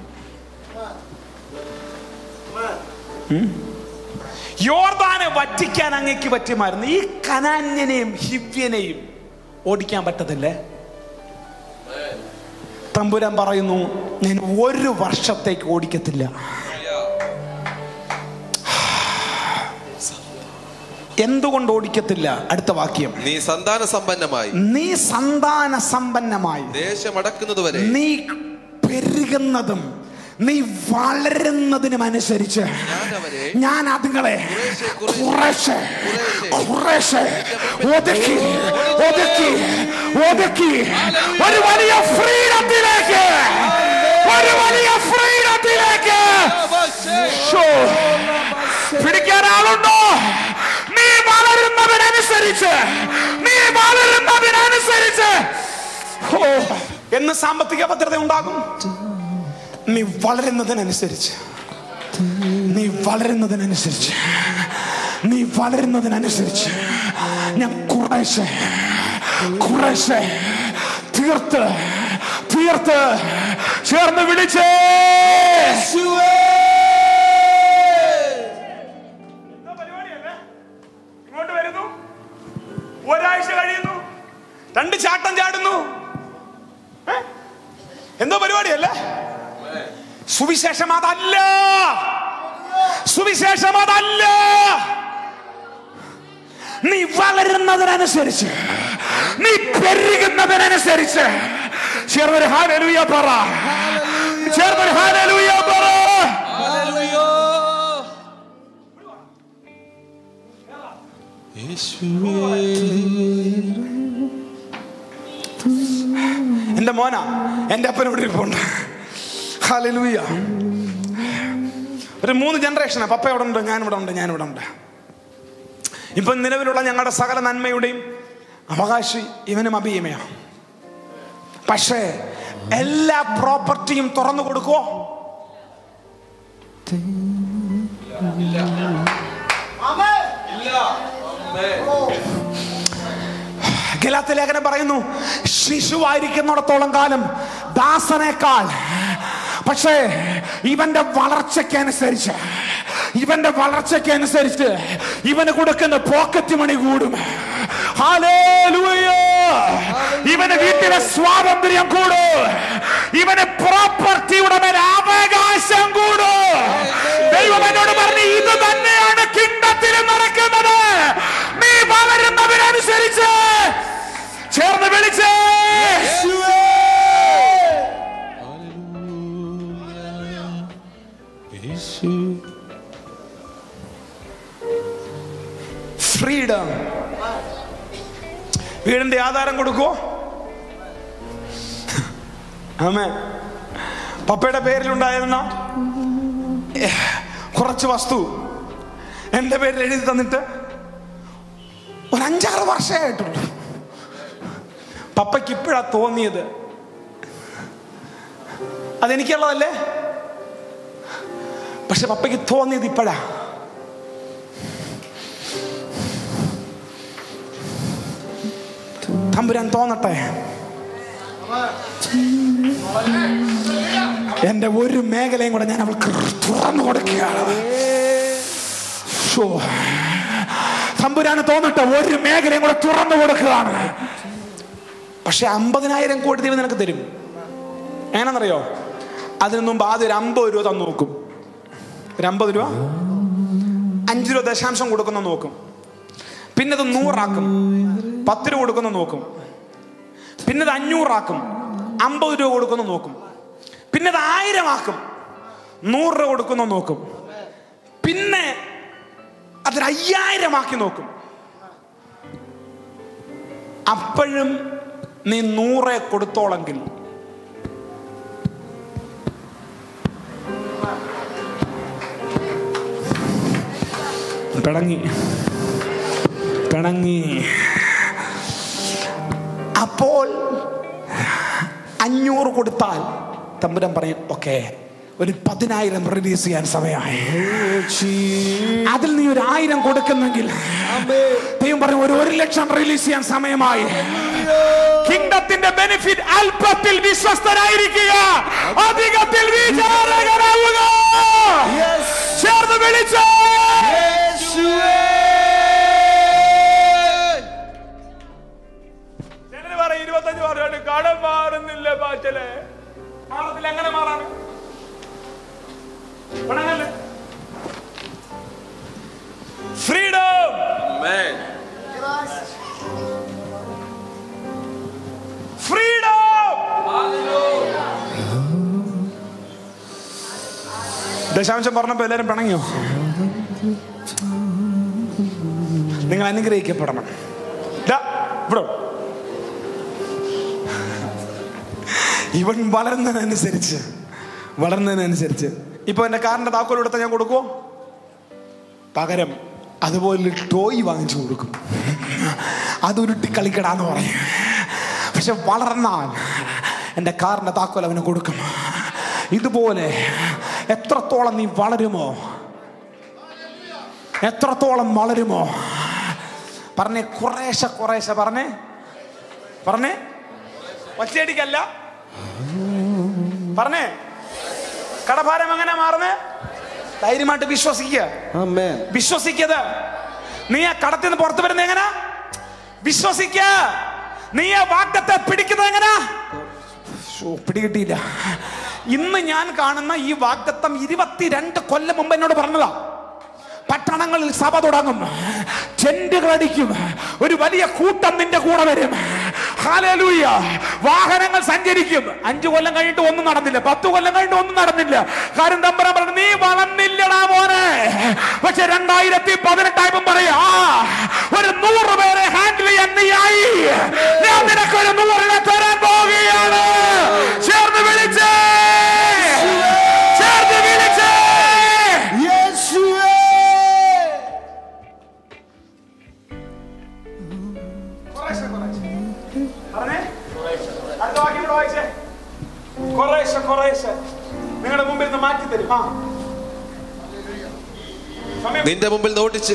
യോർദാനെ വറ്റിക്കാൻ അങ്ങയ്ക്ക് പറ്റുമായിരുന്നു. ഈ കനാന്യനെയും ഹിവ്യനെയും ഓടിക്കാൻ പറ്റത്തില്ലേ? തമ്പുരാൻ പറയുന്നു ഞാൻ ഒരു വർഷത്തേക്ക് ഓടിക്കത്തില്ല. എന്തുകൊണ്ട് ഓടിക്കത്തില്ല? അടുത്ത വാക്യം. നീ സന്താന സമ്പന്നമായി. നീ സന്താന സമ്പന്നമായി. ദേശം ദേശമടക്കുന്നതുവരെ നീ പെരുകുന്നതും നീ വളരുന്നതിനുമനുസരിച്ച് ഞാൻ അതുങ്ങളെ കുറേശ്ശെ, കുറേശ്ശെ ഒതുക്കി ഒതുക്കി ഒതുക്കി. ഒരു വലിയ ഫ്രീഡത്തിലേക്ക് ഒരു വലിയ ഫ്രീഡത്തിലേക്ക്. പിടിക്കാൻ ആളുണ്ടോ? നീ വളരുന്നതിനനുസരിച്ച് നീ വളരുന്നതിനനുസരിച്ച്. ഓ, എന്ന് സാമ്പത്തിക ഭദ്രത ഉണ്ടാകും. നീ വളരുന്നതിനനുസരിച്ച്. നീ വളരുന്നതിനനുസരിച്ച്. നീ വളരുന്നതിനനുസരിച്ച്. ഞാൻ കുറേശ്ശെ കുറേശ്ശെ തീർത്ത് തീർത്ത് ചേർന്ന് വിളിച്ചേ. ഇങ്ങോട്ട് വരുന്നു. ഒരാഴ്ച കഴിയുന്നു. രണ്ട് ചാട്ടം ചാടുന്നു. എന്തോ പരിപാടിയല്ലേ സുവിശേഷം അതല്ല സുവിശേഷം അതല്ല നീ വളരുന്നതിനനുസരിച്ച് നീ പെരുകുന്നതിനനുസരിച്ച്. ചേർന്നൊരു ഹാലലൂയ പറ. ചേർന്നൊരു ഹാലലൂയ പറ. എന്റെ മോന എന്റെ അപ്പനോട് ഇരിപ്പുണ്ട് ഹാലലൂയ ഒരു മൂന്ന് ജനറേഷനാണ് പപ്പ ഇവിടെ ഉണ്ട് ഞാൻ ഇവിടെ ഉണ്ട് ഞാൻ ഇവിടെ ഉണ്ട് ഇപ്പൊ നിലവിലുള്ള ഞങ്ങളുടെ സകല നന്മയുടെയും അവകാശി ഇവനും അഭിയമയാ പക്ഷേ എല്ലാ പ്രോപ്പർട്ടിയും തുറന്നു കൊടുക്കുവോ? ലേഖനം പറയുന്നു ശിശുവായിരിക്കുന്നിടത്തോളം കാലം ദാസനേക്കാൾ പക്ഷേ ഇവന്റെ വളർച്ചയ്ക്കനുസരിച്ച് ഇവന്റെ വളർച്ചയ്ക്കനുസരിച്ച് ഇവന് കൊടുക്കുന്ന പോക്കറ്റ് മണി കൂടും. ഇവന് വീട്ടിലെ സ്വാതന്ത്ര്യം കൂടും. ഇവന് പ്രോപ്പർട്ടിയുടെ മേൽ അവകാശം കൂടും. ദൈവം എന്നോട് പറഞ്ഞു ഇത് തന്നെയാണ് കിണ്ടത്തിൽ നടക്കുന്നത്. നീ വളരുന്നതിനനുസരിച്ച് ചേർന്ന് വിളിച്ചേ. ഫ്രീഡം വീടിന്റെ ആധാരം കൊടുക്കോ ആമേ പപ്പയുടെ പേരിലുണ്ടായിരുന്ന കുറച്ച് വസ്തു എന്റെ പേരിൽ എഴുതി തന്നിട്ട് ഒരു അഞ്ചാറ് വർഷമായിട്ടുള്ളൂ പപ്പയ്ക്ക് ഇപ്പോഴാ തോന്നിയത്. അതെനിക്കുള്ളതല്ലേ? പക്ഷെ പപ്പയ്ക്ക് തോന്നിയത് ഇപ്പോഴാ. തമ്പുരാൻ തോന്നട്ടെ? എന്റെ ഒരു മേഖലയും കൂടെ ഞാൻ അവൾക്ക് തുറന്നു കൊടുക്കുകയാണ്. തമ്പുരാന് തോന്നട്ടെ ഒരു മേഖലയും കൂടെ തുറന്നു കൊടുക്കുകയാണ്. പക്ഷെ അമ്പതിനായിരം കോടി ദൈവം നിനക്ക് തരും. എങ്ങനെന്നറിയോ അതിനു മുമ്പ് ആദ്യം ഒരു അമ്പത് രൂപ തന്നു നോക്കും. ഒരു അമ്പത് രൂപ? അഞ്ച് രൂപ ദശാംശം കൊടുക്കുന്ന നോക്കും. പിന്നെ അത് നൂറാക്കും. പത്ത് രൂപ കൊടുക്കുന്ന നോക്കും. പിന്നെ അത് അഞ്ഞൂറാക്കും. അമ്പത് രൂപ കൊടുക്കുന്ന നോക്കും. പിന്നെ അത് ആയിരം ആക്കും നൂറ് രൂപ കൊടുക്കുന്ന നോക്കും. പിന്നെ അതൊരു അയ്യായിരം ആക്കി നോക്കും. അപ്പോഴും നീ നൂറെ കൊടുത്തോളെങ്കിൽ. പിണങ്ങി. പിണങ്ങി. അപ്പോൾ അഞ്ഞൂറ് കൊടുത്താൽ തമ്പുരം പറയും ഓക്കെ ഒരു പതിനായിരം റിലീസ് ചെയ്യാൻ സമയമായി. അതിൽ നീ ഒരു ആയിരം കൊടുക്കുന്നെങ്കിൽ ദൈവം പറയും ഒരു ഒരു ലക്ഷം റിലീസ് ചെയ്യാൻ സമയമായി. കിങ്ഡത്തിന്റെ ബെനിഫിറ്റ് അല്പത്തിൽ വിശ്വസ്തരായിരിക്കുക അധികത്തിൽ വിചാരകരാവുക ചേർന്ന് വിളിച്ചോ. കടം മാറുന്നില്ല പാച്ചലെ മാറത്തില്ല എങ്ങനെ മാറാണ് പണങ്ങല്ലേ ഫ്രീഡം Amen. ഫ്രീഡം ദശാംശം പറഞ്ഞപ്പോ എല്ലാരും പിണങ്ങിയോ? നിങ്ങൾ അനുഗ്രഹിക്കപ്പെടണം. ദാ, ഇവിടെ ഇവൻ വളർന്നതിനനുസരിച്ച്. വളർന്നതിനനുസരിച്ച്. ഇപ്പൊ എന്റെ കാറിന്റെ താക്കോൽ എടുത്താൽ ഞാൻ കൊടുക്കുമോ പകരം അതുപോലെ ടോയ് വാങ്ങിച്ചു കൊടുക്കും. അതുരുട്ടി കളിക്കടാന്ന് പറയും. പക്ഷെ വളർന്നാൽ എന്റെ കാറിന്റെ താക്കോൽ അവന് കൊടുക്കും. ഇതുപോലെ എത്രത്തോളം നീ വളരുമോ? എത്രത്തോളം വളരുമോ? പറഞ്ഞേ കുറേശ്ശെ കുറേശ്ശെ പറഞ്ഞേ. പറഞ്ഞേ. ഒച്ചയടിക്കല്ല. പറഞ്ഞേ. കടഭാരം എങ്ങനെ മാറുന്നേ? ധൈര്യമായിട്ട് വിശ്വസിക്കുക. വിശ്വസിക്കത്. നീ ആ കടത്തിൽ നിന്ന് പുറത്തു വരുന്നത് എങ്ങനെ? വിശ്വസിക്ക. നീ ആ വാക്തത്തെ പിടിക്കുന്നത് എങ്ങനെ? പിടികിട്ടിയില്ല. ഇന്ന് ഞാൻ കാണുന്ന ഈ വാഗ്ദത്തം ഇരുപത്തിരണ്ട് കൊല്ലം മുമ്പ് എന്നോട് പറഞ്ഞതാ. പട്ടണങ്ങളിൽ സഭ തുടങ്ങും ചെണ്ടുകൾ അടിക്കും ഒരു വലിയ കൂട്ടം നിന്റെ കൂടെ വരും. വാഹനങ്ങൾ സഞ്ചരിക്കും. അഞ്ചു കൊല്ലം കഴിഞ്ഞിട്ട് ഒന്നും നടന്നില്ല. പത്ത് കൊല്ലം കഴിഞ്ഞിട്ട് ഒന്നും നടന്നില്ല. കാര്യം തമ്പറ പറഞ്ഞു നീ വളർന്നില്ലടാ മോനെ. പക്ഷെ രണ്ടായിരത്തി പതിനെട്ടായപ്പം പറയാ "ആ, ഒരു നൂറ് പേരെ ഹാൻഡിൽ ചെയ്യാൻ നീ ആയി. ഞാൻ നിനക്ക് ഒരു നൂറിനെ തരാൻ പോവുകയാണ്. കുറേശ്ശെ, കുറേശ്ശെ. നിങ്ങളുടെ മുമ്പിൽ നിന്ന് മാറ്റി തരും. ആ. നിന്റെ മുമ്പിൽ ഓടിച്ചു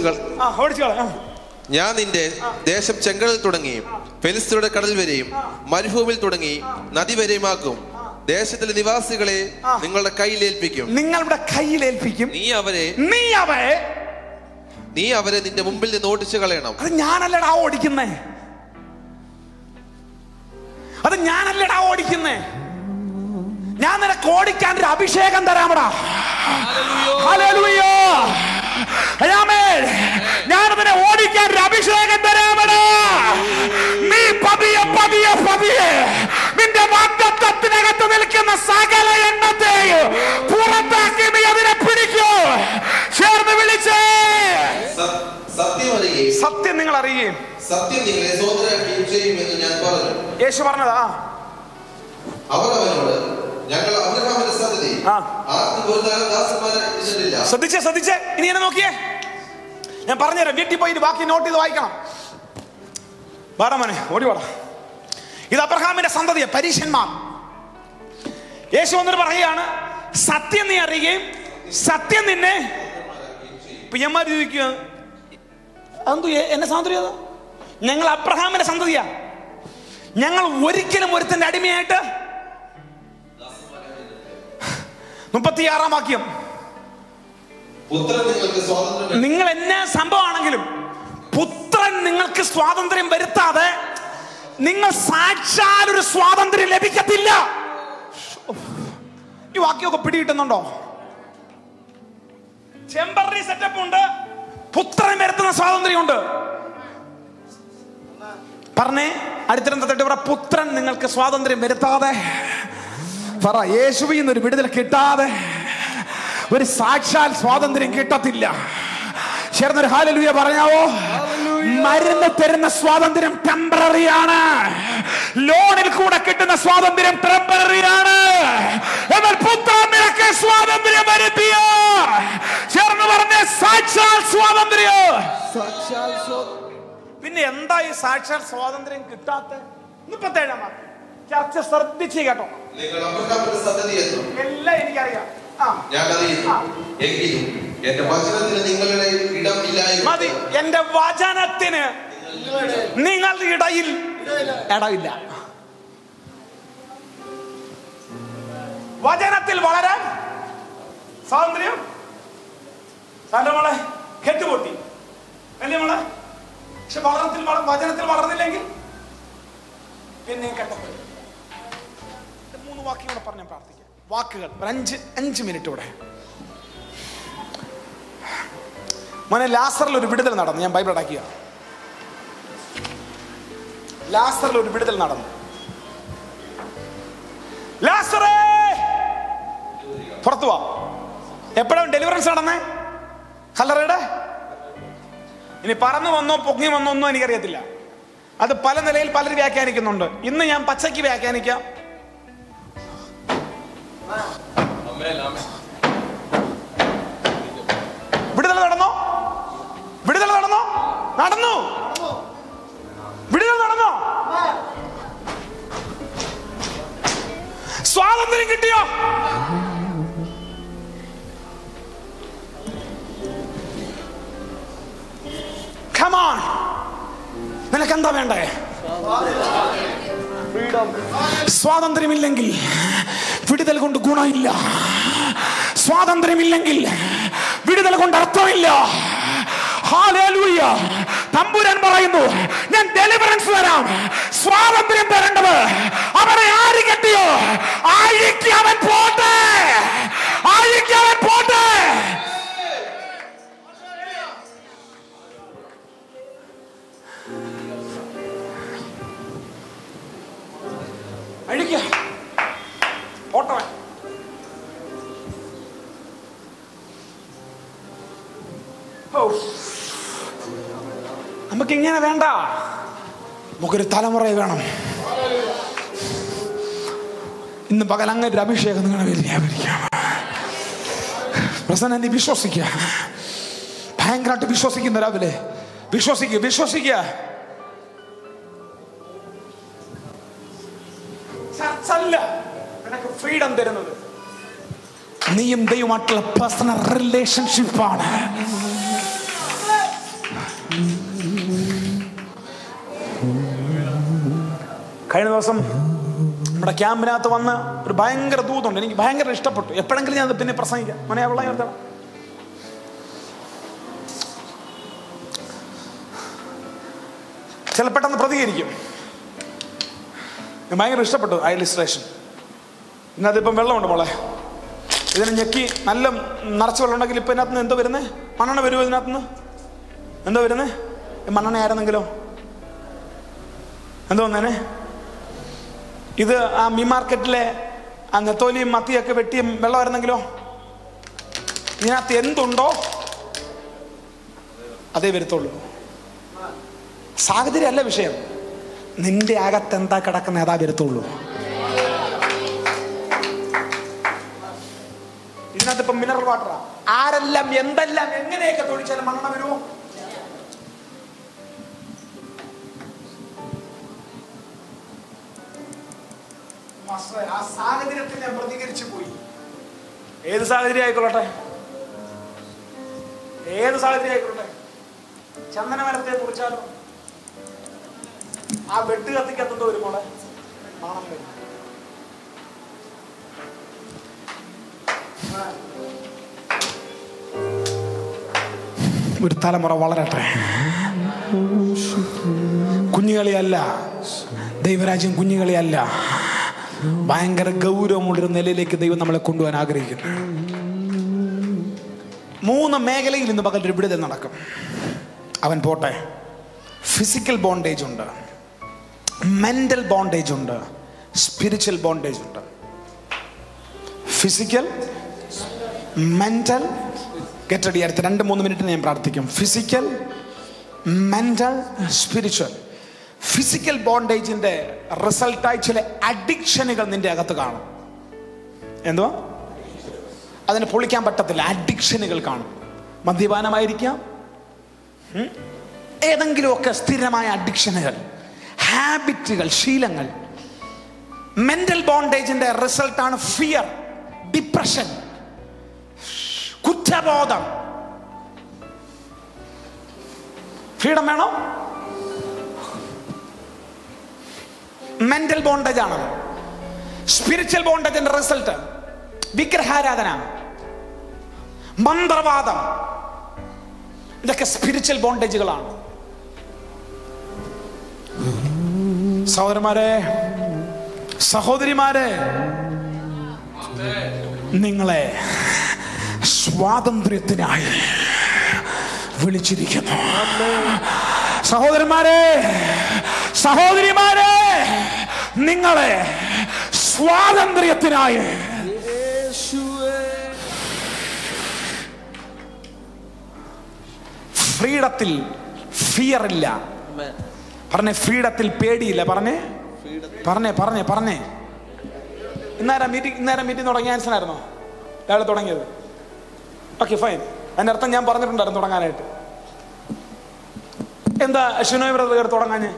ഞാൻ നിന്റെ ദേശം ചെങ്കടൽ തുടങ്ങി ഫെലിസ്തീനയുടെ കടൽ വരെയും മരുഭൂമിയിൽ തുടങ്ങി നദി വരെയും ആക്കും. ദേശത്തിലെ നിവാസികളെ നിങ്ങളുടെ കയ്യിൽ ഏൽപ്പിക്കും. നിങ്ങളുടെ കയ്യിൽ ഏൽപ്പിക്കും. നീ അവരെ നീ അവരെ നീ അവരെ നിന്റെ മുമ്പിൽ നിന്ന് ഓടിച്ചു കളയണം. അത് ഞാനല്ലടാ ഓടിക്കുന്നേ. അത് ഞാനല്ലടാ ഓടിക്കുന്നേ. ഞാൻ നിനക്ക് ഓടിക്കാൻ ഒരു അഭിഷേകം തരാമടാ. ആമേൻ. ഞാനതിനെ ഓടിക്കാൻ ഒരു അഭിഷേകം തരാമടാ. നീ പതിയെ പതിയെ പതിയെ നിന്റെ വാഗ്ദത്വത്തിനകത്ത് നിൽക്കുന്ന സകല എണ്ണത്തെയും പുറത്താക്കി നീ അതിനെ പിടിക്കൂ. ചേർന്ന് വിളിച്ചേ. സത്യം സത്യം നിങ്ങൾ അറിയുകയും സത്യം നിങ്ങളെ സ്വതന്ത്രരാക്കുകയും ചെയ്യുമെന്ന് ഞാൻ പറഞ്ഞു. യേശു പറഞ്ഞതാ. അവർ അവനോട് ശ്രദ്ധിച്ചേ ശ്രദ്ധിച്ചേ. ഇനി എന്നെ നോക്കിയേ. ഞാൻ പറഞ്ഞുതരാം. വീട്ടിൽ പോയി ഇത് ബാക്കി നോട്ട് ചെയ്ത് വായിക്കണം. വേണം മോനെ ഓടി വാടാ. ഇത് അബ്രഹാമിന്റെ സന്തതിയെ പരീക്ഷന്മാർ യേശു വന്നിട്ട് പറയുകയാണ് സത്യം നീ അറിയുകയും സത്യം നിന്നെ പിയന്മാർ ചോദിക്കുക അതെന്തു എന്നെ സ്വാതന്ത്ര്യ ഞങ്ങൾ അബ്രഹാമിന്റെ സന്തതിയാ. ഞങ്ങൾ ഒരിക്കലും ഒരുത്തന്റെ അടിമയായിട്ട് മുപ്പത്തിയാറാം വാക്യം. നിങ്ങൾ എന്നെ സംഭവമാണെങ്കിലും പുത്രൻ നിങ്ങൾക്ക് സ്വാതന്ത്ര്യം വരുത്താതെ നിങ്ങൾ സാക്ഷാൽ ഒരു സ്വാതന്ത്ര്യം ലഭിക്കത്തില്ല. ഈ വാക്യമൊക്കെ പിടികിട്ടുന്നുണ്ടോ? ചെമ്പറി സെറ്റപ്പ് ഉണ്ട്. പുത്രൻ വരുത്തുന്ന സ്വാതന്ത്ര്യമുണ്ട്. പറഞ്ഞേ അടുത്തിരുന്ന തട്ടി പറ പുത്രൻ നിങ്ങൾക്ക് സ്വാതന്ത്ര്യം വരുത്താതെ പറ യേശുവിൽ നിന്ന് ഒരു വിടുതൽ കിട്ടാതെ ഒരു സാക്ഷാൽ സ്വാതന്ത്ര്യം കിട്ടത്തില്ല. ചേർന്നൊരു ഹാലലുയ പറഞ്ഞാവോ? മരുന്ന് തരുന്ന സ്വാതന്ത്ര്യം ടെമ്പററി ആണ്. ലോണിൽ കൂടെ കിട്ടുന്ന സ്വാതന്ത്ര്യം ടെമ്പററി ആണ്. എന്നാൽ പുത്രനിരക്ക് സ്വാതന്ത്ര്യം വരുത്തിയ. ചേർന്ന് പറഞ്ഞ സാക്ഷാൽ സ്വാതന്ത്ര്യം. പിന്നെ എന്താ ഈ സാക്ഷാൽ സ്വാതന്ത്ര്യം കിട്ടാത്ത? മുപ്പത്തേഴാം വാക്യം. ചർച്ച ശ്രദ്ധിച്ച് കേട്ടോ. എല്ലാം എനിക്കറിയാം. എങ്കിലും എന്റെ വചനത്തിന് നിങ്ങളുടെ ഇടം മതി. എന്റെ വചനത്തിന് നിങ്ങളുടെ ഇടയിൽ ഇടവില്ല. വചനത്തിൽ വളരാൻ സ്വാതന്ത്ര്യം. സാറിന്റെ മോളെ കെട്ടുപൊട്ടി അല്ലേ മോളെ? പക്ഷെ വളരത്തിൽ വള- വചനത്തിൽ വളർന്നില്ലെങ്കിൽ പിന്നെ കെട്ടപ്പെട്ടു മൂന്ന് വാക്യം കൂടെ പറഞ്ഞ് ഞാൻ പ്രാർത്ഥിക്കാം. വാക്കുകൾ. ഒരു അഞ്ച് അഞ്ച് മിനിറ്റ് കൂടെ. മോനെ ലാസറിൽ ഒരു വിടുതൽ നടന്നു. ഞാൻ ബൈബിൾ അടക്കുക ലാസറിൽ ഒരു വിടുതൽ നടന്നു. ലാസറേ! പുറത്തു വാ. എപ്പോഴാണ് ഡെലിവറൻസ് നടന്നേ? കല്ലറയുടെ? ഇനി പറന്നു വന്നോ പൊങ്ങി വന്നോ ഒന്നും എനിക്കറിയത്തില്ല. അത് പല നിലയിൽ പലരും വ്യാഖ്യാനിക്കുന്നുണ്ട്. ഇന്ന് ഞാൻ പച്ചയ്ക്ക് വ്യാഖ്യാനിക്കാം. വിടുതൽ നടന്നോ? വിടുതൽ നടന്നോ? നടന്നു. വിടുതൽ നടന്നോ? സ്വാതന്ത്ര്യം കിട്ടിയോ? Come on. നിനക്ക് എന്താ വേണ്ടേ സ്വാതന്ത്ര്യമില്ലെങ്കിൽ വിടുതൽ കൊണ്ട് ഗുണമില്ല. സ്വാതന്ത്ര്യമില്ലെങ്കിൽ വിടുതൽ കൊണ്ട് അർത്ഥമില്ല. തമ്പുരാൻ പറയുന്നു ഞാൻ ഡെലിവറൻസ് തരാം. സ്വാതന്ത്ര്യം തരേണ്ടത് അവനെ ആര് കെട്ടിയോ? ആഴിക്ക് അവൻ പോട്ടെ. ആഴിക്ക് അവൻ പോട്ടെ. പോട്ടവൻ. നമുക്ക് ഇങ്ങനെ വേണ്ട. നമുക്കൊരു തലമുറ വേണം. ഇന്ന് പകൽ അങ്ങനെ ഒരു അഭിഷേകം നിങ്ങളുടെ പേര് വ്യാപരിക്കാം വിശ്വസിക്കുക. ഭയങ്കരമായിട്ട് വിശ്വസിക്കുന്ന രാവിലെ. വിശ്വസിക്കുക വിശ്വസിക്കുക ഫ്രീഡം തരുന്നത്. നീയും ദൈവമായിട്ടുള്ള പേഴ്സണൽ റിലേഷൻഷിപ്പാണ് കഴിഞ്ഞ ദിവസം നമ്മുടെ ക്യാമ്പിനകത്ത് വന്ന് ഒരു ഭയങ്കര ദൂതുണ്ട്. എനിക്ക് ഭയങ്കര ഇഷ്ടപ്പെട്ടു. എപ്പോഴെങ്കിലും ഞാൻ പിന്നെ പ്രസംഗിക്കാം. മോനെ അവളെ നിർത്തണം ചില പെട്ടെന്ന് പ്രതികരിക്കും. ഭയങ്കര ഇഷ്ടപ്പെട്ടു ആ ഇലിസ്ട്രേഷൻ ഇതിനകത്തിപ്പം വെള്ളമുണ്ട് മോളെ. ഇതിനെ ഞെക്കി നല്ല നിറച്ച് വെള്ളം ഉണ്ടെങ്കിൽ ഇപ്പം ഇതിനകത്ത് നിന്ന് എന്തോ വരുന്നേ? മണ്ണെണ്ണ വരുമോ ഇതിനകത്ത് നിന്ന്? എന്തോ വരുന്നേ? മണ്ണെണ്ണ ആയിരുന്നെങ്കിലോ? എന്തോ വന്നേനെ? ഇത് ആ മീ മാർക്കറ്റിലെ ആ നെത്തോലിയും മത്തിയൊക്കെ വെട്ടിയും വെള്ളമായിരുന്നെങ്കിലോ ഇതിനകത്ത് എന്തുണ്ടോ? അതേ വരുത്തുള്ളൂ. സാഹചര്യമല്ല വിഷയം. നിന്റെ അകത്ത് എന്താ കിടക്കുന്ന അതാ വരുത്തുള്ളൂ. ഇതിനകത്ത് ഇപ്പം മിനറൽ വാട്ടറാ ആരെല്ലാം എന്തെല്ലാം എങ്ങനെയൊക്കെ തൊഴിച്ചാലും മണ്ണെണ്ണ വരുമോ? ആ സാഹചര്യത്തിൽ ഞാൻ പ്രതികരിച്ചു പോയി. ഏത് സാഹചര്യം ആയിക്കൊള്ളട്ടെ? ഏത് സാഹചര്യം ആയിക്കൊള്ളട്ടെ? ചന്ദനമരത്തെ കുറിച്ചാലോ? ആ വെട്ട് കത്തിക്കത്തുന്ന ഒരു മോളെ? മണം വരും ഒരു തലമുറ വളരട്ടെ. കുഞ്ഞുകളിയല്ല ദൈവരാജ്യം കുഞ്ഞുകളിയല്ല ഭയങ്കര ഗൗരവമുള്ളൊരു നിലയിലേക്ക് ദൈവം നമ്മളെ കൊണ്ടുപോകാൻ ആഗ്രഹിക്കുന്നു. മൂന്ന് മേഖലയിൽ നിന്ന് പകൽ ഒരു വിടുതൽ നടക്കും. അവൻ പോട്ടെ. ഫിസിക്കൽ ബോണ്ടേജ് ഉണ്ട്. മെന്റൽ ബോണ്ടേജ് ഉണ്ട്. സ്പിരിച്വൽ ബോണ്ടേജ് ഉണ്ട്. ഫിസിക്കൽ മെന്റൽ ഗെറ്റ് റെഡി അടുത്ത രണ്ട് മൂന്ന് മിനിറ്റ് ഞാൻ പ്രാർത്ഥിക്കും. ഫിസിക്കൽ മെന്റൽ സ്പിരിച്വൽ ഫിസിക്കൽ ബോണ്ടേജിന്റെ റിസൾട്ടായി ചില അഡിക്ഷനുകൾ നിന്റെ അകത്ത് കാണും. എന്തുവാ? അതിനെ പൊളിക്കാൻ പറ്റത്തില്ല. അഡിക്ഷനുകൾ കാണും. മദ്യപാനമായിരിക്കാം? ഏതെങ്കിലുമൊക്കെ സ്ഥിരമായ അഡിക്ഷനുകൾ ഹാബിറ്റുകൾ ശീലങ്ങൾ. മെന്റൽ ബോണ്ടേജിന്റെ റിസൾട്ടാണ് ഫിയർ ഡിപ്രഷൻ കുറ്റബോധം. ഫ്രീഡം വേണോ? മെന്റൽ ബോണ്ടേജ് ആണ്. സ്പിരിച്വൽ ബോണ്ടേജിന്റെ റിസൾട്ട് വിഗ്രഹാരാധന മന്ത്രവാദം. ഇതൊക്കെ സ്പിരിച്വൽ ബോണ്ടേജുകളാണ് സഹോദരന്മാരെ സഹോദരിമാരെ നിങ്ങളെ സ്വാതന്ത്ര്യത്തിനായി വിളിച്ചിരിക്കുന്നു. സഹോദരന്മാരെ സഹോദരിമാരെ നിങ്ങളെ സ്വാതന്ത്ര്യത്തിനായി ഫ്രീഡത്തിൽ ഫിയർ ഇല്ല പറഞ്ഞേ ഫ്രീഡത്തിൽ പേടിയില്ല. പറഞ്ഞേ പറഞ്ഞേ പറഞ്ഞേ പറഞ്ഞേ. ഇന്നേരം മീറ്റിംഗ് ഇന്നേരം മീറ്റിംഗ് തുടങ്ങിയ ആൻസറായിരുന്നോ? രാവിലെ തുടങ്ങിയത്. ഓക്കെ ഫൈൻ അതിന്റെ അർത്ഥം ഞാൻ പറഞ്ഞിട്ടുണ്ടായിരുന്നു തുടങ്ങാനായിട്ട്. എന്താ ഷിനോയ് ബ്രദർ തുടങ്ങാഞ്ഞ്?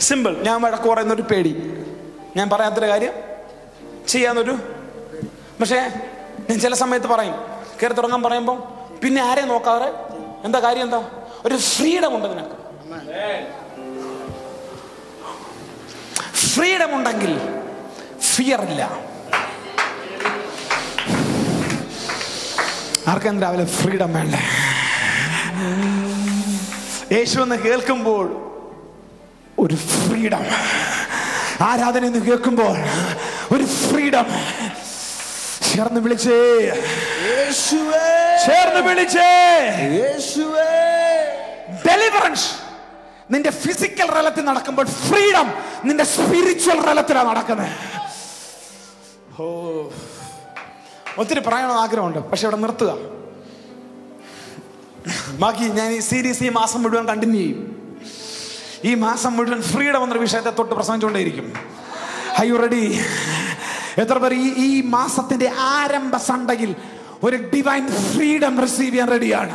സിമ്പിൾ ഞാൻ വഴക്ക് പറയുന്നൊരു പേടി. ഞാൻ പറയാത്തൊരു കാര്യം? ചെയ്യാന്നൊരു? പക്ഷേ ഞാൻ ചില സമയത്ത് പറയും. കയറി തുടങ്ങാൻ പറയുമ്പോൾ പിന്നെ ആരെയും നോക്കാതെ എന്താ കാര്യം എന്താ? ഒരു ഫ്രീഡം ഉണ്ട് നിനക്ക്. ഫ്രീഡം ഉണ്ടെങ്കിൽ ഫിയർ ഇല്ല. ആർക്കും രാവിലെ ഫ്രീഡം വേണ്ടേ? യേശു എന്ന് കേൾക്കുമ്പോൾ ഒരു ഫ്രീഡം ആരാധന എന്ന് കേൾക്കുമ്പോൾ ഒരു ഫ്രീഡം ചേർന്ന് വിളിച്ചേ. ചേർന്ന് വിളിച്ചേ. ഡെലിവറൻസ് നിന്റെ ഫിസിക്കൽ റലത്തിൽ നടക്കുമ്പോൾ ഫ്രീഡം നിന്റെ സ്പിരിച്വൽ റലത്തിലാണ് നടക്കുന്നത് ഓ. ഒത്തിരി പറയാനുള്ള ആഗ്രഹമുണ്ട്. പക്ഷെ ഇവിടെ നിർത്തുക. ബാക്കി ഞാൻ ഈ സീരീസ് ഈ മാസം മുഴുവൻ കണ്ടിന്യൂ ചെയ്യും. ഈ മാസം മുഴുവൻ ഫ്രീഡം എന്ന വിഷയത്തെ തൊട്ട് പ്രസംഗിച്ചുകൊണ്ടേയിരിക്കും. ഹൈ യു റെഡി എത്ര പേർ ഈ ഈ മാസത്തിന്റെ ആരംഭ സണ്ടയിൽ ഒരു ഡിവൈൻ ഫ്രീഡം റിസീവ് ചെയ്യാൻ റെഡിയാണ്